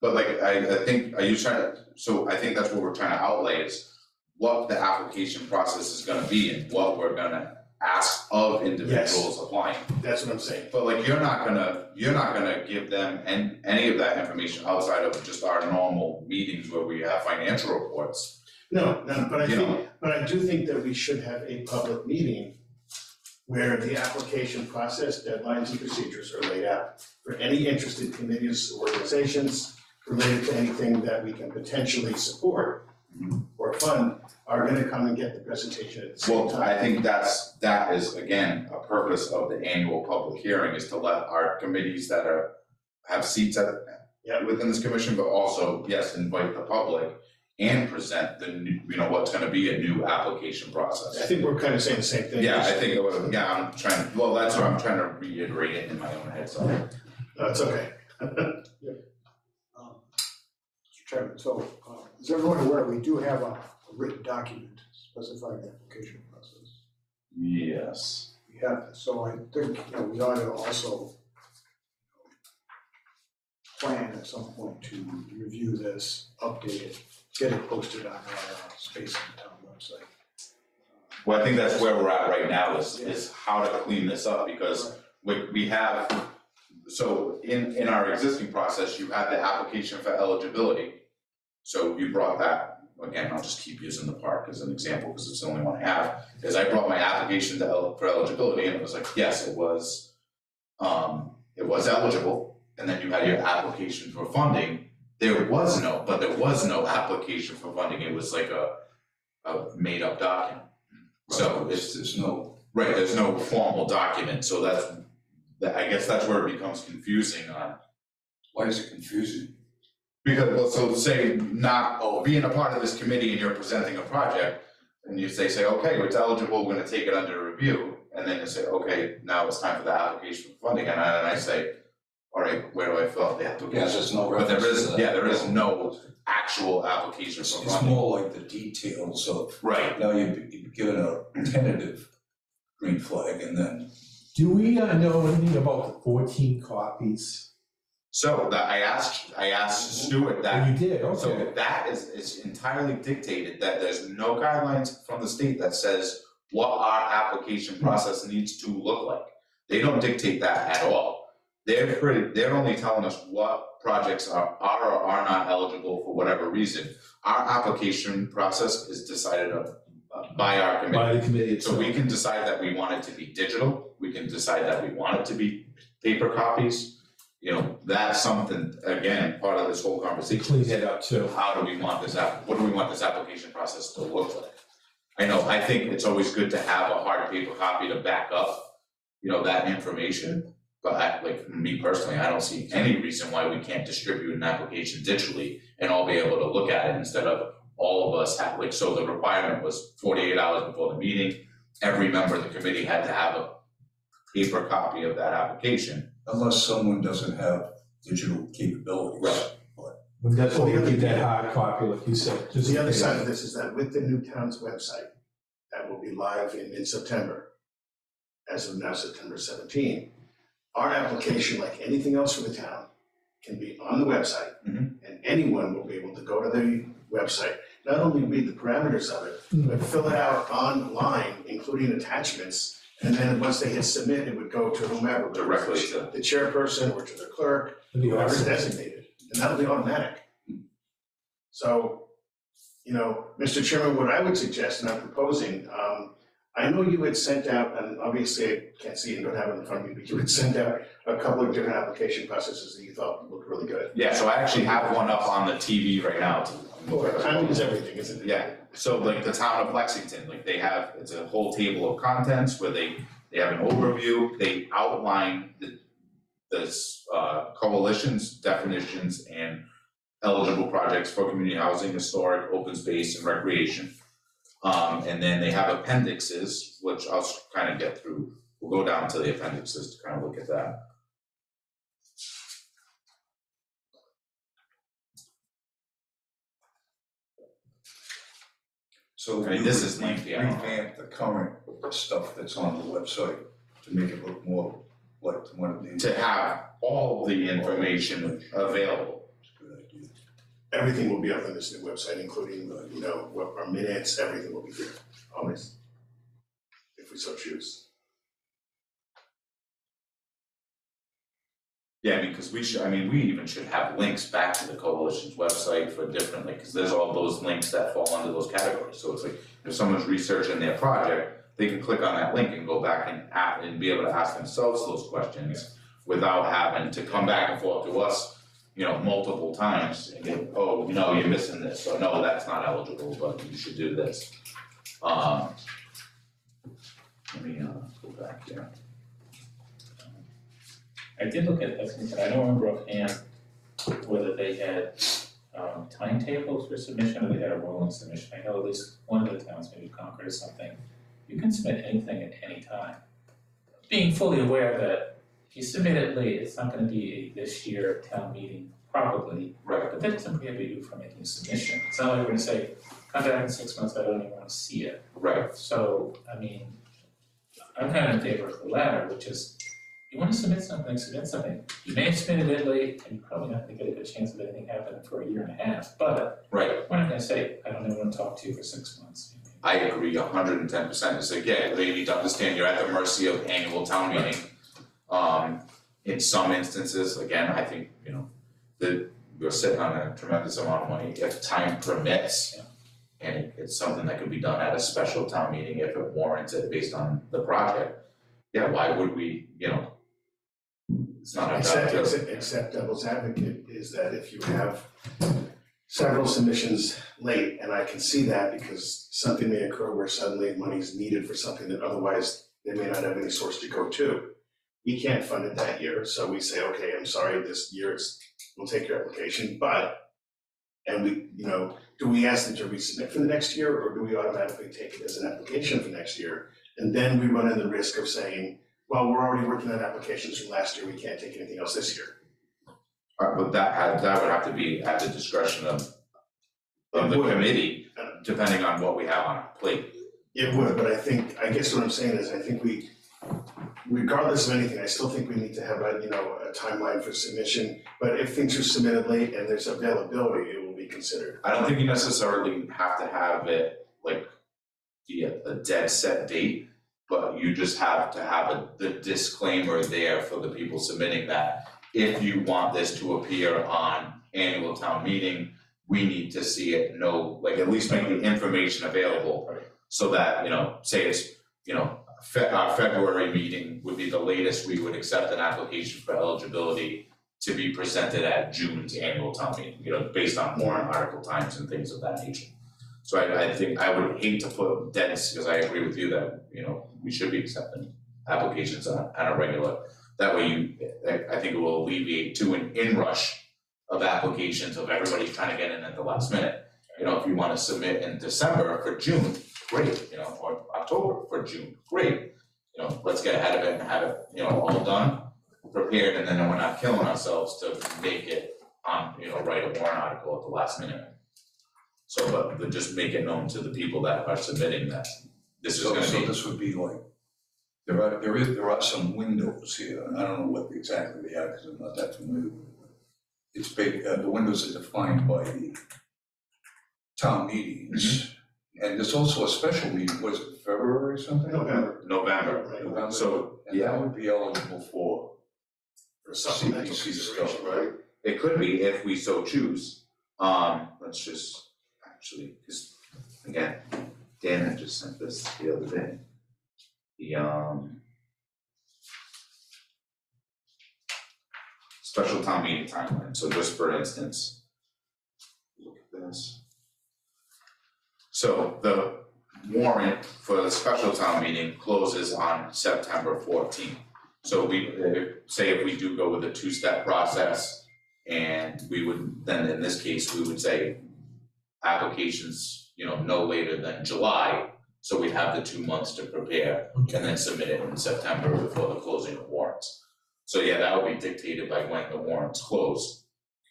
But like, I, I think, are you trying to, so I think that's what we're trying to outlay is what the application process is gonna be and what we're gonna ask of individuals applying. That's what I'm saying. But like, you're not gonna, you're not gonna give them an any of that information outside of just our normal meetings where we have financial reports. No, no, but I You think, know. but I do think that we should have a public meeting where the application process, deadlines and procedures are laid out for any interested committees, or organizations related to anything that we can potentially support or fund are gonna come and get the presentation at the same Well, time. I think that's, that is again, a purpose of the annual public hearing is to let our committees that are, have seats at, Yeah. within this commission, but also, yes, invite the public and present the new, you know, what's gonna be a new application process. I process. think we're kind of saying the same thing. Yeah, I think, it was- yeah, I'm trying, well, that's what I'm trying to reiterate it in my own head, so. No, it's okay. Um, Mr. Chairman, so, uh, is everyone aware, we do have a written document specifying the application process? Yes. We have, so I think, you know, we ought to also plan at some point to review this, update it, get it posted on our uh, Space in Town website. Well, I think that's where we're at right now is, is how to clean this up, because we, we have, so in, in our existing process, you have the application for eligibility. So you brought that, again, I'll just keep using the park as an example, because it's the only one I have, is I brought my application to el- for eligibility, and it was like, yes, it was, um, it was eligible, and then you had your application for funding, there was no, but there was no application for funding, it was like a, a made-up document. So it's, There's no, Right, there's no formal document, so that's, that, I guess that's where it becomes confusing on. why is it confusing? Because, well, so say not, oh, being a part of this committee and you're presenting a project, and you say, say, okay, it's eligible, we're gonna take it under review, and then you say, okay, now it's time for the application for funding, and I, and I say, all right, where do I fill out the application? Yes, there's no But there reference is, to that. yeah, there is no actual application It's, for it's funding. more like the details of, Right, now you've, you've given a tentative green flag and then Do we uh, know anything about the fourteen copies? So that, I asked, I asked Stuart that, Oh, you did, okay. So that is, is entirely dictated, that there's no guidelines from the state that says what our application process needs to look like. They don't dictate that at all. They're pretty, they're only telling us what projects are, are or are not eligible for whatever reason. Our application process is decided of, uh, by our committee. By the committee So itself. we can decide that we want it to be digital, we can decide that we want it to be paper copies. You know, that's something, again, part of this whole To conversation. clean it up too. How do we want this app, what do we want this application process to look like? I know, I think it's always good to have a hard paper copy to back up, you know, that information. But I, like, me personally, I don't see any reason why we can't distribute an application digitally and all be able to look at it instead of all of us have, like, so the requirement was forty-eight hours before the meeting. Every member of the committee had to have a paper copy of that application. Unless someone doesn't have digital capabilities. Right. When that's Well, what the we other- get that hard copy, like you said, just. The other side of this is that with the new town's website, that will be live in, in September, as of now, September seventeen, our application, like anything else for the town, can be on the website. Mhm. And anyone will be able to go to the website, not only read the parameters of it, but fill it out online, including attachments. And then once they hit submit, it would go to whomever. whether it's Directly to- The chairperson or to the clerk, It'd be whoever's awesome. designated, and that'll be automatic. So, you know, Mr. Chairman, what I would suggest, and I'm proposing, um, I know you had sent out, and obviously I can't see and don't have it in front of me, but you had sent out a couple of different application processes that you thought looked really good. Yeah, so I actually have one up on the TV right now to. Well, timing is everything, isn't it? Yeah, so like the town of Lexington, like they have, it's a whole table of contents where they, they have an overview, they outline the, this, uh, coalitions, definitions, and eligible projects for community housing, historic, open space, and recreation. Um, and then they have appendixes, which I'll kind of get through we'll go down to the appendixes to kind of look at that. So I mean, this would is lengthy, I don't know. Revamp the current stuff that's on the website to make it look more like one of these. To have all the information available. Good idea. Everything will be up on this new website, including, you know, what our minutes, everything will be there, always. If we so choose. Yeah, I mean, cause we should, I mean, we even should have links back to the coalition's website for different, like, cause there's all those links that fall under those categories, so it's like, if someone's researching their project, they can click on that link and go back and ask, and be able to ask themselves those questions without having to come back and forth to us, you know, multiple times and get, oh, no, you're missing this, or no, that's not eligible, but you should do this. Um. Let me, uh, go back here. I did look at, I said, I don't remember offhand whether they had um timetables for submission or they had a rolling submission. I know at least one of the towns, maybe Concord or something, you can submit anything at any time. Being fully aware that if you submit it late, it's not gonna be a this year town meeting probably, Right, but that doesn't prohibit you from making a submission. It's not like we're gonna say, come back in six months, I don't even wanna see it. right, So, I mean, I'm kind of in favor of the latter, which is, you wanna submit something, submit something. You may have submitted it late, and you're probably not gonna get a good chance of anything happening for a year and a half, but right. we're not gonna say, I don't even wanna talk to you for six months. I agree hundred and ten percent, it's like, yeah, they need to understand you're at the mercy of annual town meeting. Um, in some instances, again, I think, you know, that we're sitting on a tremendous amount of money, if time permits. Yeah. And it's something that could be done at a special town meeting if it warrants it based on the project. Yeah, why would we, you know? It's not Except, to, except, except devil's advocate is that if you have several submissions late, and I can see that because something may occur where suddenly money is needed for something that otherwise they may not have any source to go to. We can't fund it that year, so we say, okay, I'm sorry, this year it's, we'll take your application, but and we, you know, do we ask them to resubmit for the next year, or do we automatically take it as an application for next year? And then we run in the risk of saying, well, we're already working on applications from last year, we can't take anything else this year. uh, but that had, that would have to be at the discretion of of the It would. committee, depending on what we have on our plate. It would, but I think, I guess what I'm saying is, I think we, regardless of anything, I still think we need to have a, you know, a timeline for submission. But if things are submitted late and there's availability, it will be considered. I don't think you necessarily have to have it like be a, a dead set date, but you just have to have a, the disclaimer there for the people submitting that. If you want this to appear on annual town meeting, we need to see it, know, like at least make the information available. So that, you know, say it's, you know, Fe- our February meeting would be the latest we would accept an application for eligibility to be presented at June's annual town meeting, you know, based on warrant article times and things of that nature. So I I think I would hate to put deadness, because I agree with you that, you know, we should be accepting applications on on a regular. That way you, I I think it will alleviate to an inrush of applications of everybody trying to get in at the last minute. You know, if you wanna submit in December for June, great, you know, or October for June, great. You know, let's get ahead of it and have it, you know, all done, prepared, and then we're not killing ourselves to make it on, you know, write a warrant article at the last minute. So, but, but just make it known to the people that are submitting that this is So, gonna so be, this would be like, there are, there is, there are some windows here, and I don't know what exactly they are, because I'm not that familiar with it. It's big, uh, the windows are defined by the town meetings. And there's also a special meeting, was it, February or something? November. November, Right. November, so, and that would be eligible for For supplemental CPC consideration, right? right? it could be if we so choose. Um, let's just, actually, cause again, Dan had just sent this the other day. The, um. Special town meeting timeline, so just for instance. Look at this. So the warrant for the special town meeting closes on September fourteenth. So we, say if we do go with a two-step process, and we would, then in this case, we would say applications, you know, no later than July, So we'd have the two months to prepare and then submit it in September before the closing of warrants. So yeah, that would be dictated by when the warrants close,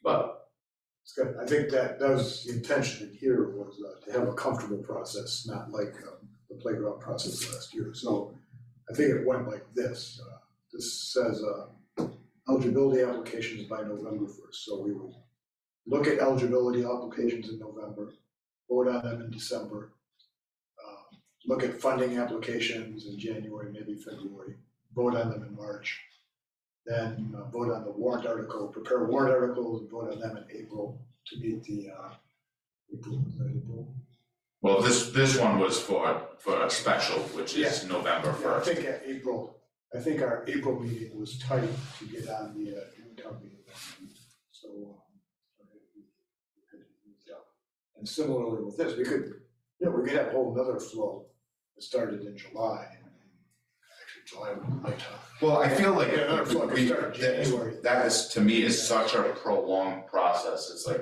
but It's good. I think that, that was the intention in here was uh, to have a comfortable process, not like um, the playground process last year. So I think it went like this. Uh, This says uh, eligibility applications by November first. So we will look at eligibility applications in November, vote on them in December. um, Look at funding applications in January, maybe February, vote on them in March. Then uh, vote on the warrant article, prepare warrant articles, and vote on them in April to meet the, uh, April, that April? well, this this one was for for a special, which is November Yeah, I first. think at April, I think our April meeting was tight to get on the, uh, June town meeting. So, um, we could use that. And similarly with this, we could, you know, we could have a whole nother flow that started in July. Actually, July would be my time. Well, I feel like Yeah, another flow could we, start in January. that, that is, to me, is such a prolonged process, it's like,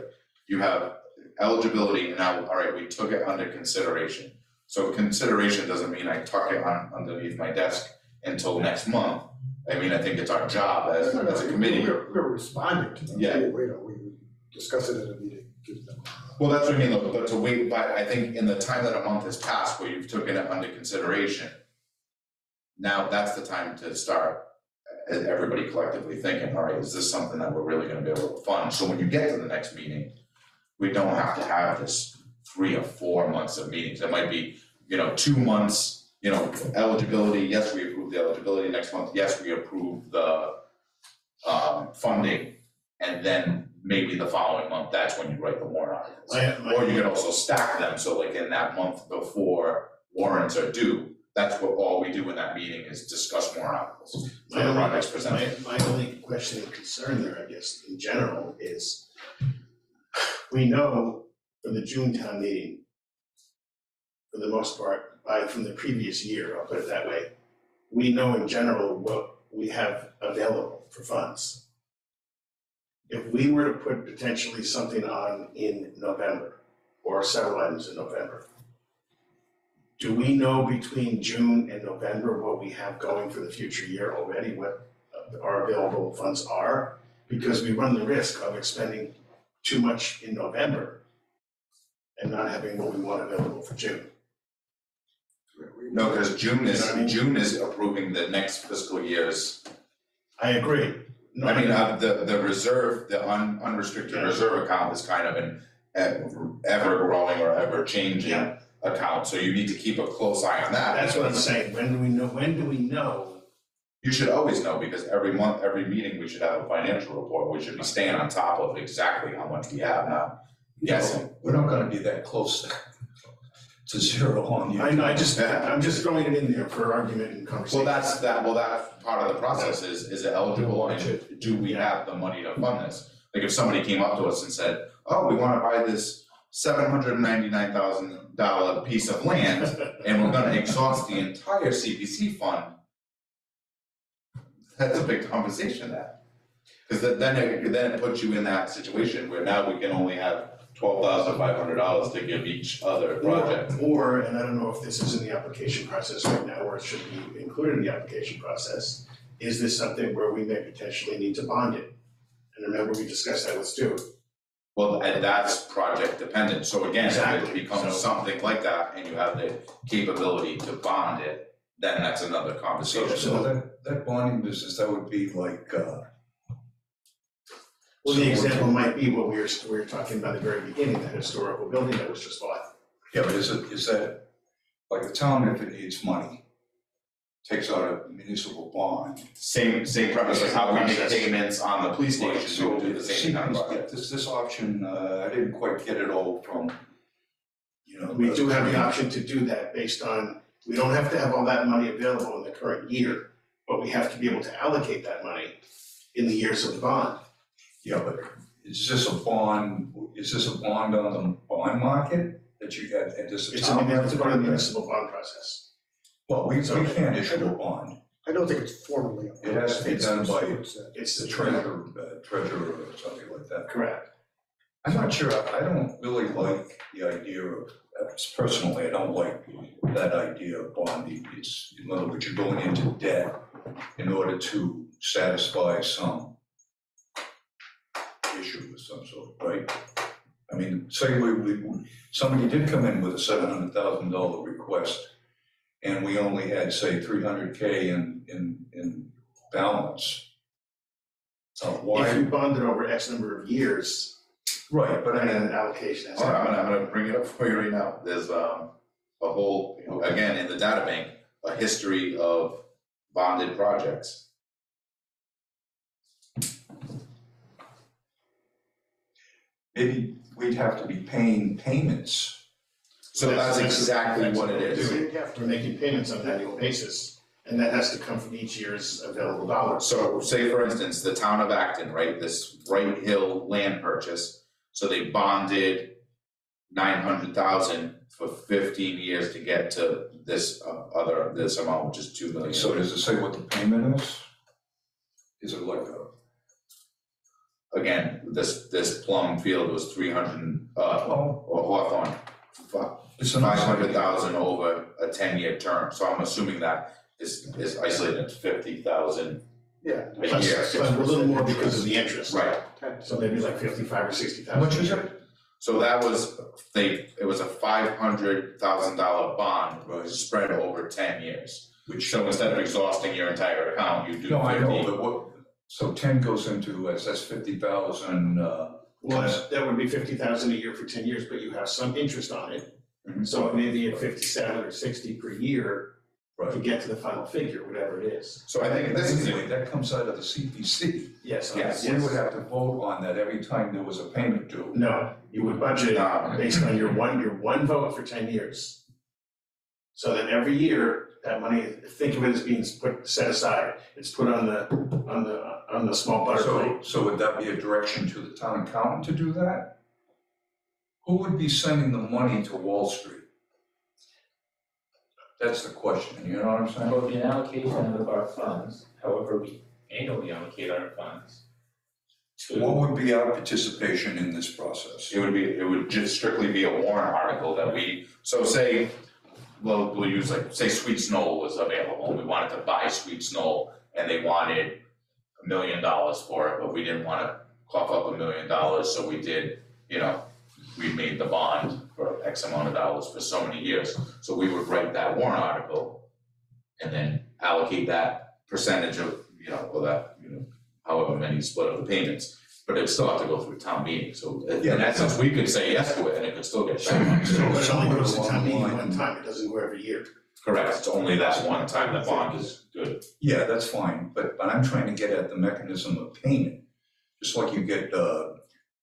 you have eligibility, and now, all right, we took it under consideration. So consideration doesn't mean I tuck it on underneath my desk until next month, I mean, I think it's our job as as a committee. We're, we're responding to them. Yeah. We, we, we discuss it at a meeting, give them. Well, that's what I mean, look, but to wait, but I think in the time that a month has passed where you've taken it under consideration. Now that's the time to start, uh, everybody collectively thinking, all right, is this something that we're really gonna be able to fund? So when you get to the next meeting, we don't have to have this three or four months of meetings, it might be, you know, two months, you know, eligibility, yes, we approve the eligibility, next month, yes, we approve the um funding, and then maybe the following month, that's when you write the warrant articles. My. Or you can also stack them, so like in that month before warrants are due, that's what all we do in that meeting is discuss warrant articles. For My the only, projects presented. my, my only question and concern there, I guess, in general, is we know from the June town meeting, for the most part, by, from the previous year, I'll put it that way, we know in general what we have available for funds. If we were to put potentially something on in November, or several items in November, do we know between June and November what we have going for the future year already, what uh, our available funds are? Because we run the risk of expending too much in November and not having what we want available for June. No, cause June is, You know I mean? June is approving the next fiscal year's, I agree. No, I mean, uh, the, the reserve, the un- unrestricted Yeah. reserve account is kind of an ever, ever growing or ever changing Yeah. account, so you need to keep a close eye on that. That's what I'm saying, when do we know, when do we know? You should always know, because every month, every meeting, we should have a financial report, we should be staying on top of exactly how much we have now. Yes, We're not gonna be that close to zero on you. I know, I just, I'm just throwing it in there for argument and conversation. well, that's, that, well, that's part of the process is, is it eligible and do we have the money to fund this? Like if somebody came up to us and said, oh, we wanna buy this seven hundred and ninety-nine thousand dollar piece of land and we're gonna exhaust the entire CPC fund. That's a big conversation that. Cause then, then it, then it puts you in that situation where now we can only have twelve thousand five hundred dollars to give each other project. Or, or, and I don't know if this is in the application process right now, or it should be included in the application process, is this something where we may potentially need to bond it? And remember, we discussed that with Stu. Well, and that's project dependent, so again, if it Exactly, becomes so- something like that and you have the capability to bond it, then that's another So, conversation. so that, that bonding business, that would be like, uh. Well, the example might be what we were, we were talking about at the very beginning, that historical building that was just bought. Yeah, but is it, is that, like the town, if it needs money, takes out a municipal bond. Same, same premise, like how we make Process. payments on the police station, we So would do the same kind of project. This, this option, uh, I didn't quite get it all from, you know. We do have the option to do that based on, we don't have to have all that money available in the current year, but we have to be able to allocate that money in the years of the bond. Yeah, but is this a bond, is this a bond on the bond market that you got, and does the It's a, town have it's to part of the pay that? municipal bond process. Well, we, we can't issue a bond, I don't think it's formally. It has to be It's- done by- it's, uh, It's the the treasurer, uh, treasurer or something like that. Correct. I'm not sure, I I don't really like the idea of, personally, I don't like that idea of bonding. It's, in other words, you're going into debt in order to satisfy some issue of some sort, right? I mean, say we, we, somebody did come in with a seven hundred thousand dollar request, and we only had, say, three hundred K in, in, in balance. Uh, If why, you bonded over X number of years, right, but I and mean, an allocation has All right, I'm gonna, I'm gonna bring it up for you right now. There's, um, a whole, again, in the data bank, a history of bonded projects. Maybe we'd have to be paying payments. So that's exactly what it is. You'd have to We're making payments on an annual basis, and that has to come from each year's available dollars. So say for instance, the town of Acton, right, this Bright Hill land purchase, so they bonded nine hundred thousand for fifteen years to get to this uh, other, this amount, which is two million. So does it say what the payment is? Is it like a, Again, this, this Plum Field was three hundred, uh, oh, or Hawthorne, fuck, it's an. five hundred thousand over a ten-year term, so I'm assuming that is, is isolated at fifty thousand Yeah. a Plus, year. plus a little more because of the interest. Right, So maybe like fifty-five or sixty How thousand. much is it? so that was, they, it was a five hundred thousand dollar bond, Right. spread over ten years. Which, So instead of exhausting your entire account, you do no, I know, but what, so ten goes into, that's, that's fifty thousand, uh, Well, that, that would be fifty thousand a year for ten years, but you have some interest on it. Mhm. So it may be at fifty-seven or sixty per year to right. get to the final figure, whatever it is. So I think this is, Anyway, that comes out of the CPC. Yes, Yes. We would have to vote on that every time there was a payment due. No, you would budget Nah. based on your one, your one vote for ten years. So that every year, that money, think of it as being put, set aside, it's put on the, on the, on the small butter plate. So, so would that be a direction to the town accountant to do that? Who would be sending the money to Wall Street? That's the question, you know what I'm saying? Well, the allocation of our funds, however we annually allocate our funds to. What would be our participation in this process? it would be, it would just strictly be a warrant article that we, so say, well, we'll use like, say Sweet Snow was available, and we wanted to buy Sweet Snow, and they wanted a million dollars for it, but we didn't wanna cough up a million dollars, so we did, you know, we made the bond for X amount of dollars for so many years, so we would write that warrant article and then allocate that percentage of, you know, or that, you know, however many split of the payments, but it still have to go through a town meeting, so in Yeah, in essence, we could say yes to it and it could still get done. But it only goes to town meeting one time, it doesn't go every year. Correct, it's only that one time the bond is good. Yeah, that's fine, but, but I'm trying to get at the mechanism of payment. Just like you get, uh,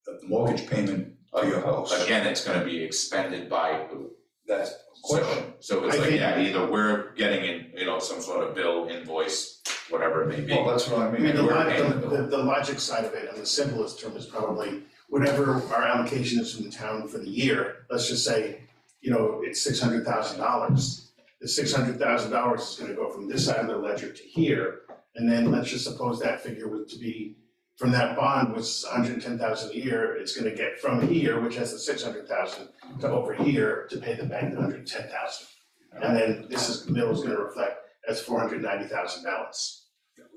the mortgage payment for your house. Again, it's gonna be expended by who? That's the So, question. so it's I like, think- yeah, either we're getting in, you know, some sort of bill, invoice, whatever it may be. Well, that's what I I mean, mean. the we're log, paying the the, bill. the, the logic side of it, and the simplest term is probably whatever our allocation is from the town for the year, let's just say, you know, it's six hundred thousand dollars. The six hundred thousand dollars is gonna go from this side of the ledger to here, and then let's just suppose that figure was to be, from that bond was hundred and ten thousand a year, it's gonna get from here, which has the six hundred thousand, to over here to pay the bank the hundred and ten thousand. And then this is, mill is gonna reflect as four hundred ninety thousand balance.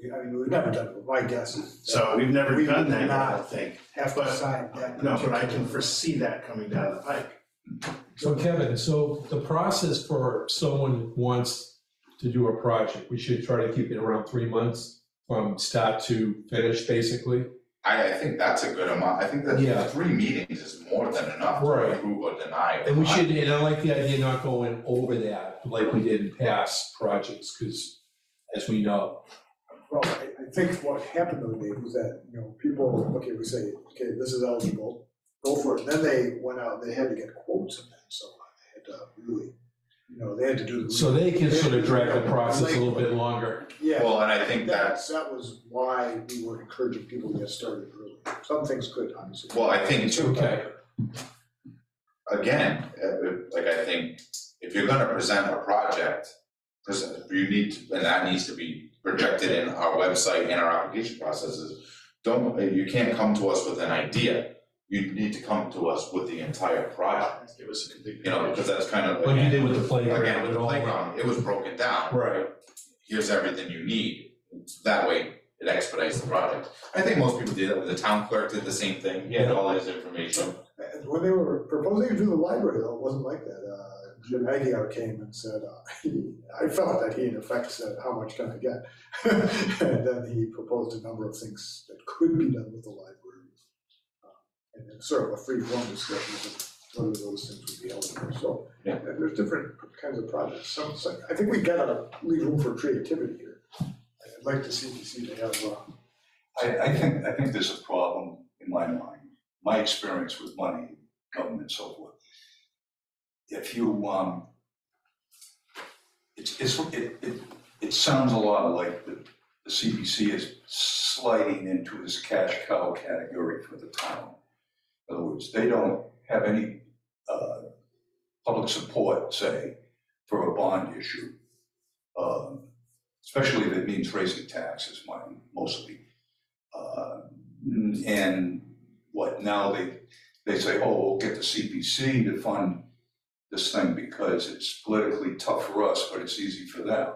We, I mean, we've never done it, but my guess is. So we've never We done would that, I not don't think. Have to sign that. No, but I can foresee that coming down the pike. So Kevin, so the process for someone wants to do a project, we should try to keep it around three months from start to finish, basically? I, I think that's a good amount, I think that Yeah. three meetings is more than enough to Right. approve or deny. And we should, and I like the idea of not going over that like we did in past projects, because as we know, Well, I, I think what happened though, Dave, was that, you know, people, okay, we say, okay, this is eligible, go for it. And Then they went out, they had to get quotes and then so on. They had to really, you know, they had to do. the- so they can sort of drag the process a little bit longer. Yeah. Well, and I think That's, that was why we were encouraging people to get started early. Some things could, obviously. Well, I think too, Okay. again, uh, like I think, if you're gonna present a project, present, you need to, and that needs to be projected in our website and our application processes. Don't, you can't come to us with an idea, you need to come to us with the entire project. Give us a complete. You know, because that's kind of, What you did with the playground. again, with it the all- playground, it was broken down. Right. Here's everything you need, that way it expedites the project. I think most people did that, the town clerk did the same thing, he had all his information. And When they were proposing to do the library, though, it wasn't like that. Uh, Jim Aguirre came and said, uh, he- I felt that he in effect said, how much can I get? And then he proposed a number of things that could be done with the library. And then sort of a free form discussion of whether those things would be eligible, so. Yeah. There's different kinds of projects, some, some, I think we gotta leave room for creativity here. I'd like the CPC to have, uh, I, I think, I think there's a problem in my mind, my experience with money, government and so forth. If you, um, it's, it's, it, it, it sounds a lot like the, the CPC is sliding into this cash cow category for the town. In other words, they don't have any, uh, public support, say, for a bond issue. Um, especially if it means raising taxes, mostly. Uh, And what, now they, they say, oh, we'll get the CPC to fund this thing because it's politically tough for us, but it's easy for them.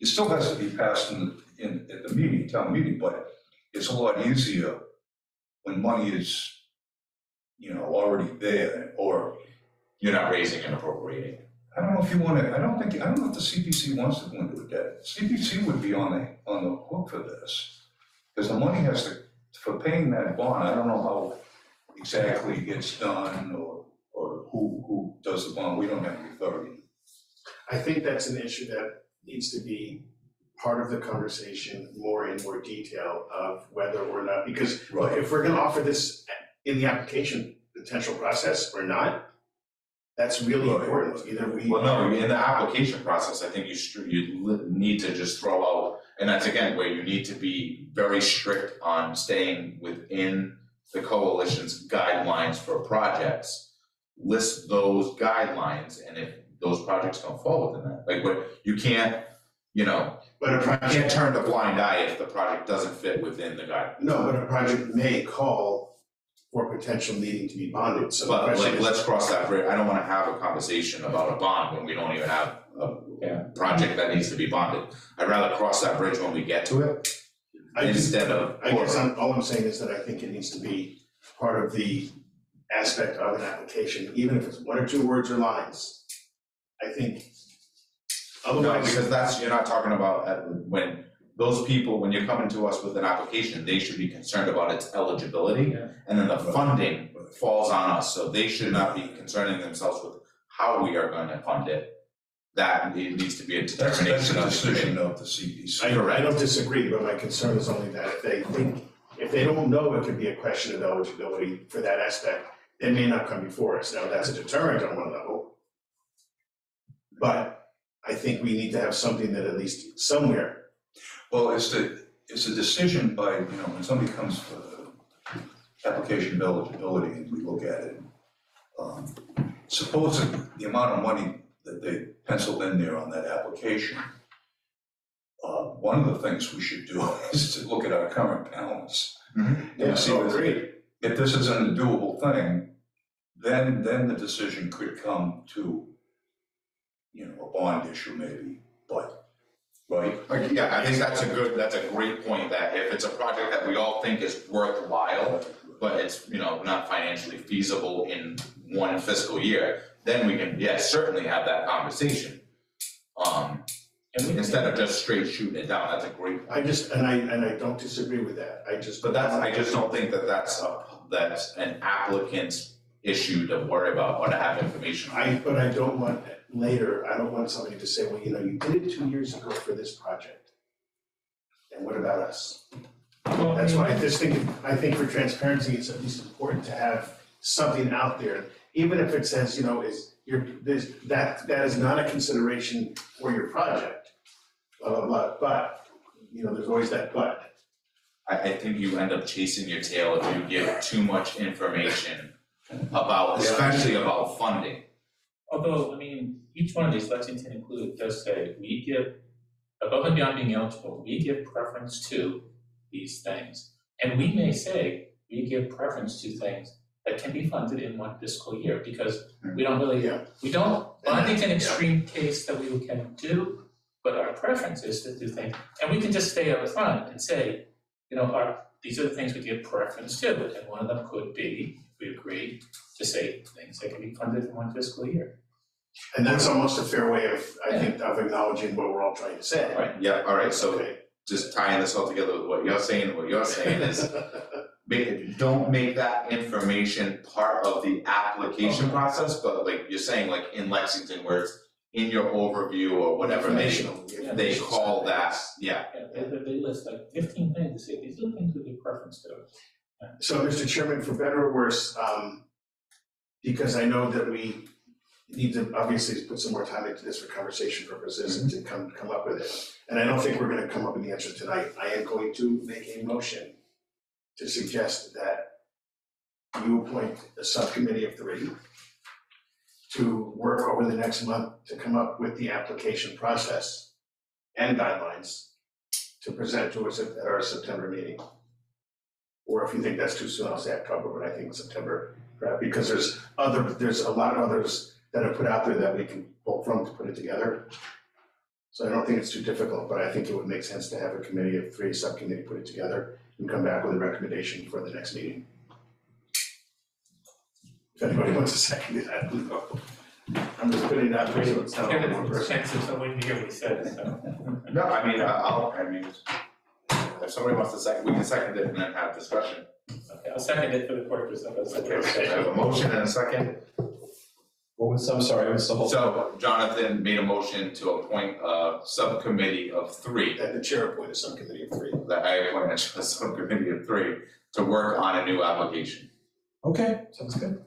It still has to be passed in, in, at the meeting, town meeting, but it's a lot easier when money is, you know, already there, or, You're not raising and appropriating. I don't know if you wanna, I don't think, I don't know if the CPC wants to go into a debt. CPC would be on the, on the hook for this. Because the money has to, for paying that bond, I don't know how exactly it gets done or, or who, who does the bond, we don't have the authority. I think that's an issue that needs to be part of the conversation more in more detail of whether or not, because if we're gonna offer this in the application potential process or not, that's really important, either we. Well, no, in the application process, I think you str- you li- need to just throw out, and that's again where you need to be very strict on staying within the coalition's guidelines for projects. List those guidelines, and if those projects don't fall within that, like what, you can't, you know, But a you can't turn a blind eye if the project doesn't fit within the guidelines. no, but a project may call for potential needing to be bonded, so the But question like, is. let's cross that bridge, I don't wanna have a conversation about a bond when we don't even have Yeah. a project that needs to be bonded. I'd rather cross that bridge when we get to it, I just- instead of. I guess I'm, all I'm saying is that I think it needs to be part of the aspect of an application, even if it's one or two words or lines. I think No, otherwise. because that's, you're not talking about, when, those people, when you're coming to us with an application, they should be concerned about its eligibility. Yeah. And then the funding falls on us, so they should not be concerning themselves with how we are gonna fund it. That it needs to be a That's, that's determination a of the decision committee. of the CPC. I, I don't disagree, but my concern is only that if they think, if they don't know it could be a question of eligibility for that aspect, they may not come before us. Now, that's a deterrent on one level. But I think we need to have something that at least somewhere, Well, it's the, it's a decision by, you know, when somebody comes for the application eligibility and we look at it. um, Suppose that the amount of money that they penciled in there on that application. Uh, one of the things we should do is to look at our current balance. Mhm. And see if-. If this isn't a doable thing, then, then the decision could come to, you know, a bond issue maybe, but, right? Like, yeah, I think that's a good, that's a great point, that if it's a project that we all think is worthwhile, but it's, you know, not financially feasible in one fiscal year, then we can, yes, certainly have that conversation. Um, And we instead of just straight shooting it down, that's a great, I just, and I, and I don't disagree with that. I just. but that's, I just don't think that that's a, that's an applicant's issue to worry about or to have information on. I, but I don't want, later, I don't want somebody to say, well, you know, you did it two years ago for this project. And what about us? Well, That's why I just think, I think for transparency, it's at least important to have something out there. Even if it says, you know, is, you're, this, that, that is not a consideration for your project. Blah, blah, blah, but, you know, there's always that but. I, I think you end up chasing your tail if you give too much information about, especially about funding. Although, I mean, each one of these, Lexington included, does say, we give, above and beyond being eligible, we give preference to these things. And we may say, we give preference to things that can be funded in one fiscal year, because we don't really, Yeah. we don't, bonding's an Yeah. extreme case that we can do, but our preference is to do things, and we can just stay up front and say, you know, our, these are the things we give preference to, and one of them could be, we agree, to say things that can be funded in one fiscal year. And that's almost a fair way of, I think, of acknowledging what we're all trying to say. Right. Yeah, alright, so Okay. just tying this all together with what you're saying, what you're saying is make, don't make that information part of the application process, but like you're saying, like in Lexington where it's in your overview or whatever, they, Informational, the they call that, yeah. Yeah, they, they, they list like fifteen things, to say, these are the things we give preference to. So, Mr. Chairman, for better or worse, um, because I know that we need to obviously put some more time into this for conversation purposes and to come, come up with it. And I don't think we're gonna come up with the answer tonight. I am going to make a motion to suggest that you appoint a subcommittee of three to work over the next month to come up with the application process and guidelines to present to us at our September meeting. Or if you think that's too soon, I'll say October, but I think September, right, because there's other, there's a lot of others that are put out there that we can pull from to put it together. So I don't think it's too difficult, but I think it would make sense to have a committee of three, subcommittee put it together and come back with a recommendation for the next meeting. If anybody wants to second it, I don't know. I'm just putting it out there so it's not only one person. Chance of someone here we said, so. No, I mean, I- I'll, I mean, if somebody wants to second, we can second it and then have discussion. Okay, I'll second it for the purpose of us. Okay, I have a motion and a second. What was, I'm sorry, I missed the whole. So Jonathan made a motion to appoint a subcommittee of three, That the chair appoint a subcommittee of three. that I appointed a subcommittee of three to work on a new application. Okay, sounds good.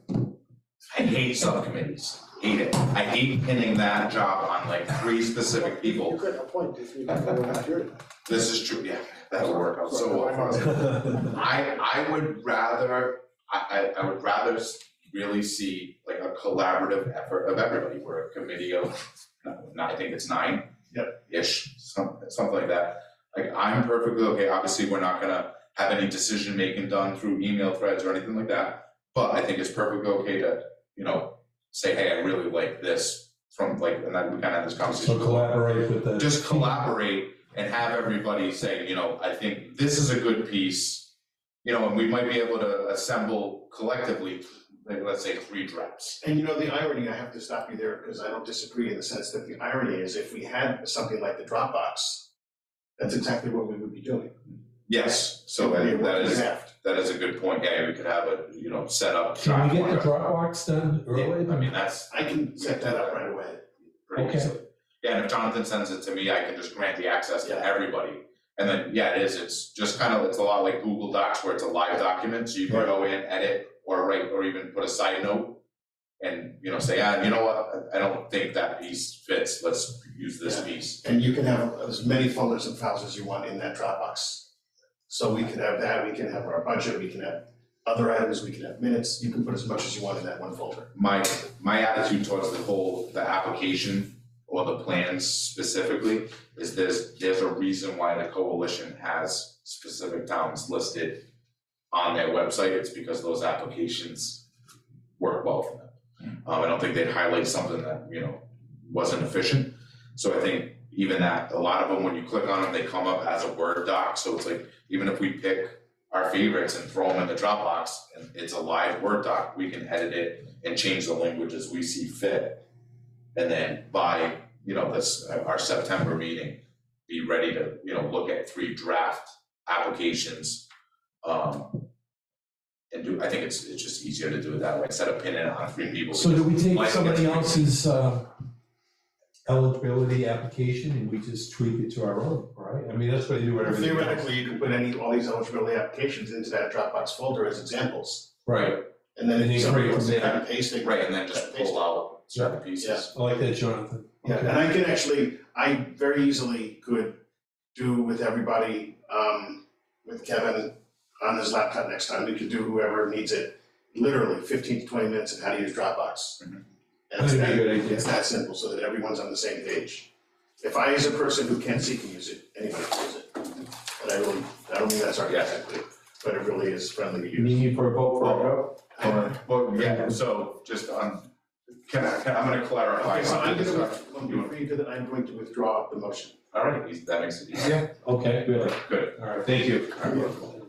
I hate subcommittees, hate it. I hate pinning that job on like three specific You people. could appoint if you didn't go out here. This is true, yeah, that would work out so well for us. I, I would rather, I, I, I would rather s- really see like a collaborative effort of everybody, we're a committee of, no, I think it's nine. Yep. Ish, some, something like that. Like, I'm perfectly okay, obviously, we're not gonna have any decision making done through email threads or anything like that. But I think it's perfectly okay to, you know, say, hey, I really like this from like, and then we kind of had this conversation. So collaborate with the. Just collaborate and have everybody say, you know, I think this is a good piece. You know, and we might be able to assemble collectively, like, let's say, three drafts. And you know, the irony, I have to stop you there because I don't disagree in the sense that the irony is if we had something like the Dropbox, that's exactly what we would be doing. Yes, so It would be a that that working is, draft. That is a good point, yeah, we could have a, you know, set up. Can we get the draft Dropbox done early? Yeah, I mean, that's I can set that up right away. pretty Okay. easily. Yeah, and if Jonathan sends it to me, I can just grant the access to Yeah. everybody. And then, yeah, it is, it's just kind of, it's a lot like Google Docs where it's a live document, so you can Right. go in, edit, or write, or even put a side note. And, you know, say, ah, you know what, I I don't think that piece fits, let's use this Yeah. piece. And you can have as many folders and files as you want in that Dropbox. So we can have that, we can have our budget, we can have other items, we can have minutes, you can put as much as you want in that one folder. My, my attitude towards the whole, the application or the plans specifically is there's, there's a reason why the coalition has specific towns listed on their website, it's because those applications work well for them. Um, I don't think they'd highlight something that, you know, wasn't efficient. So I think even that, a lot of them, when you click on them, they come up as a Word doc, so it's like, even if we pick our favorites and throw them in the Dropbox, and it's a live Word doc, we can edit it and change the language as we see fit. And then by, you know, this, our September meeting, be ready to, you know, look at three draft applications. Um, and do, I think it's, it's just easier to do it that way, instead of pinning it on three people. So do we take Like- somebody else's uh, eligibility application and we just tweak it to our own, right? I mean, that's what you do with everything. Theoretically, you could put any, all these eligibility applications into that Dropbox folder as examples. Right, And then And if you somebody create wants to there. cut and paste it. Right, and then just pull out certain pieces. I like that, Jonathan. Yeah, Okay. and I can actually, I very easily could do with everybody, um, with Kevin on his laptop next time, we could do whoever needs it, literally fifteen to twenty minutes of how to use Dropbox. Mhm. And it's That'd be a good idea. it's that simple, so that everyone's on the same page. If I, as a person who can't see can use it, anybody can use it. And I really, I don't mean that sarcastically, but it really is friendly to You use. need for a vote for a vote? Or, well, yeah, so just on, can I, can, I'm gonna clarify Okay, so I'm gonna, with- before you that, I'm going to withdraw the motion. All right, easy- that makes it easy. Yeah, okay, good, Good. all right, thank you.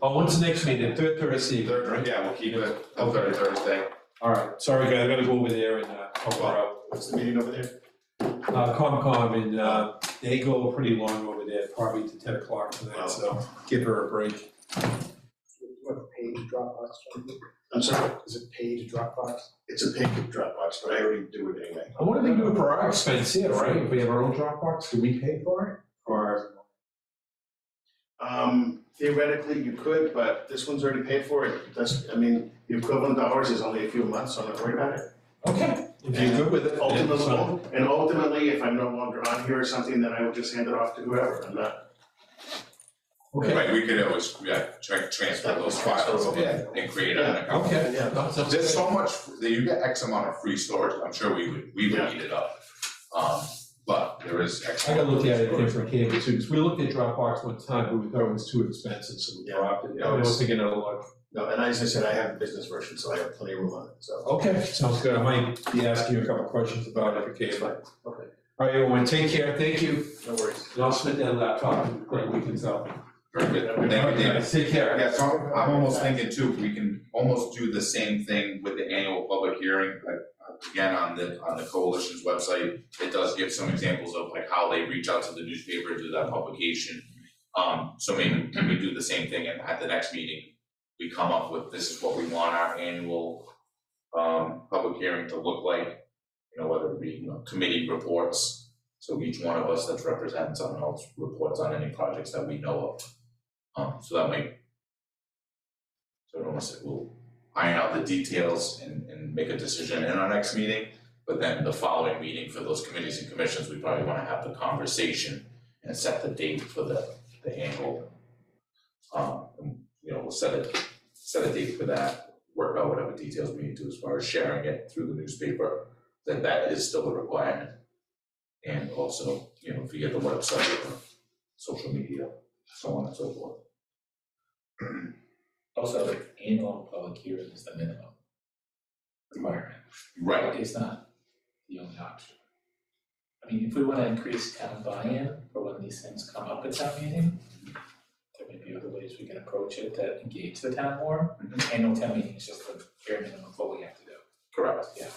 Oh, when's the next meeting, third Thursday? Third, yeah, we'll keep it the third Thursday. All right, sorry, guys, I gotta go over there and, uh, help her out. What's the meeting over there? Uh, Concom, and, uh, they go pretty long over there, probably to ten o'clock tonight, so give her a break. What, paid Dropbox? I'm sorry, Is it paid Dropbox? it's a paid Dropbox, but I already do it anyway. I wonder if they do it for our expense here, right? If we have our own Dropbox, do we pay for it? Or, Um, theoretically, you could, but this one's already paid for, it does, I mean, the equivalent dollars is only a few months, so I'm not worried about it. okay, if you're good with it. then it's fine. Ultimately, and ultimately, if I'm no longer on here or something, then I will just hand it off to whoever, I'm not. Okay, Right, we could always, yeah, try, transfer those files and, and create an account. okay. Yeah. No, sounds There's so much, that you get X amount of free storage, I'm sure we would, we would eat it up. Um, but there is X. I gotta look at it different cable too, because we looked at Dropbox one time, but we thought it was too expensive, so we dropped it. Yeah, I was it's- thinking of like, No, and as I said, I have a business version, so I have plenty of room on it, so. okay, sounds good. I might be asking you a couple questions about it, okay, but. Okay. All right, everyone, take care, thank you. No worries. And I'll submit that laptop, and great weekends out. Very good, thank you, David. Take care. Yeah, so I'm- I'm almost thinking too, if we can almost do the same thing with the annual public hearing, like, uh, again, on the, on the coalition's website, it does give some examples of like how they reach out to the newspaper, do that publication. Um, so maybe can we do the same thing and at the next meeting, we come up with, this is what we want our annual um, public hearing to look like, you know, whether it be, you know, committee reports. So each one of us that's represents on those reports on any projects that we know of. Um, so that might. So it almost, we'll iron out the details and, and make a decision in our next meeting. But then the following meeting for those committees and commissions, we probably wanna have the conversation and set the date for the, the annual. Um, and, you know, we'll set a, set a date for that, work out whatever details we need to as far as sharing it through the newspaper, then that is still a requirement. And also, you know, if you get the website or social media, so on and so forth. Also, the annual public hearing is the minimum requirement. Right, It's not the only option. I mean, if we wanna increase town buy-in for when these things come up at town meeting, there may other ways we can approach it to engage the town more. Mhm. Annual town meeting is just the bare minimum of what we have to do. correct. Yeah.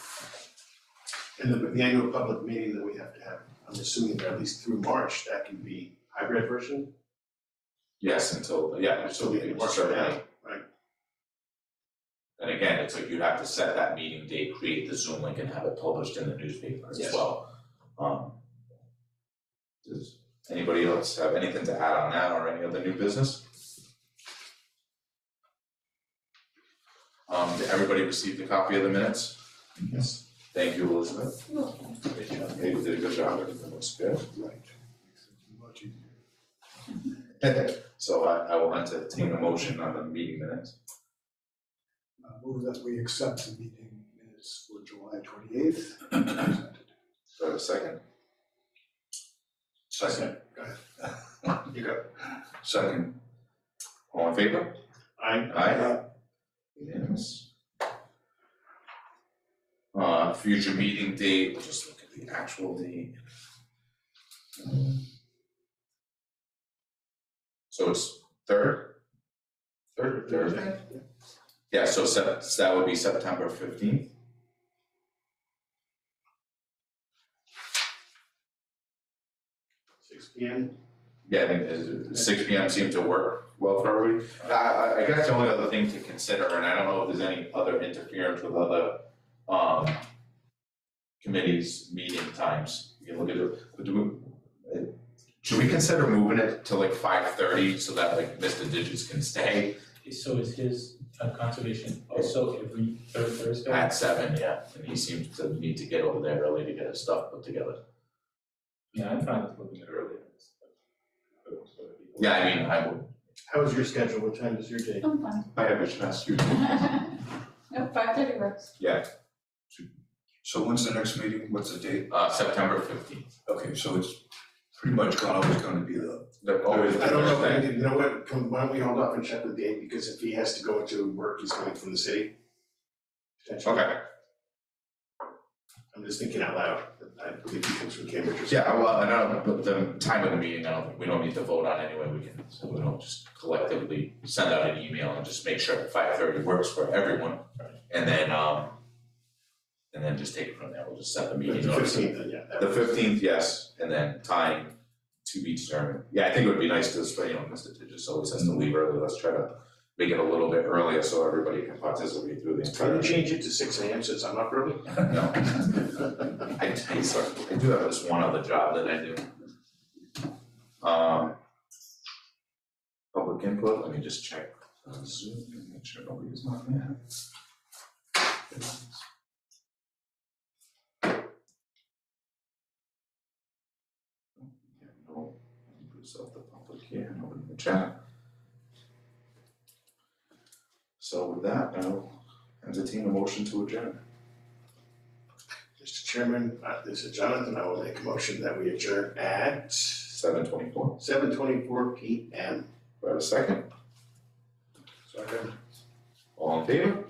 And the, the annual public meeting that we have to have, I'm assuming that at least through March, that can be hybrid version? Yes, until, yeah, so we can Works start for right? And again, it's like you'd have to set that meeting date, create the Zoom link and have it published in the newspaper as Yes. well. Um. Does anybody else have anything to add on that or any other new business? Um, did everybody receive the copy of the minutes? Yes. Thank you, Elizabeth. You did a good job, everything looks good. Right. Much easier. So I, I will entertain a motion on the meeting minutes. Uh, move that we accept the meeting minutes for July twenty-eighth. Do I have a second? Second, Go ahead. You go. second, All in favor? I, Aye. Unanimous. Uh, future meeting date, we'll just look at the actual date. Um, So it's third? Third Thursday? Yeah, so Sep- so that would be September fifteenth. six P M, Yeah, I think six P M seemed to work well for everybody. I I I guess the only other thing to consider, and I don't know if there's any other interference with other um committees, meeting times, you look at it, but do we, uh, should we consider moving it to like five thirty so that like Mr. Digits can stay So is his uh, conservation also every third Thursday? at seven, yeah, and he seems to need to get over there early to get his stuff put together. Yeah, I'm fine with moving it earlier. Yeah, I mean, I would, how is your schedule, what time is your day? I'm fine. I have a ask you. Nope, five thirty works. Yeah, so when's the next meeting, what's the date? uh September fifteenth, Okay, so it's pretty much gonna, always gonna be the, the always I don't know, Thursday. you know what, come, why don't we hold off and check with Dave, because if he has to go into work, he's coming from the city. potentially. Okay, I'm just thinking out loud, I believe he comes from Cambridge or something. yeah, well, I don't, but the time of the meeting, I don't, think we don't need to vote on anyway, we can, so we don't just collectively send out an email and just make sure five thirty works for everyone. And then, um, and then just take it from there, we'll just set the meeting The notice. fifteenth, then, yeah. that The works. fifteenth, yes, and then time to be determined. Yeah, I think it would be nice to, you know, Mr. Digis always has to leave early, let's try to make it a little bit earlier so everybody can participate through the Can entire. you change it to six AM since I'm up early? No. I, I sort of- I do have this one other job that I do. Um. Public input, let me just check uh, Zoom and make sure nobody's not there. Yeah, No, put yourself the public here, nobody in the chat. So with that, I'll entertain a motion to adjourn. Mr. Chairman, uh, this is Jonathan, I will make a motion that we adjourn at Seven twenty-four, seven twenty-four P M. do I have a second? Second. All in favor?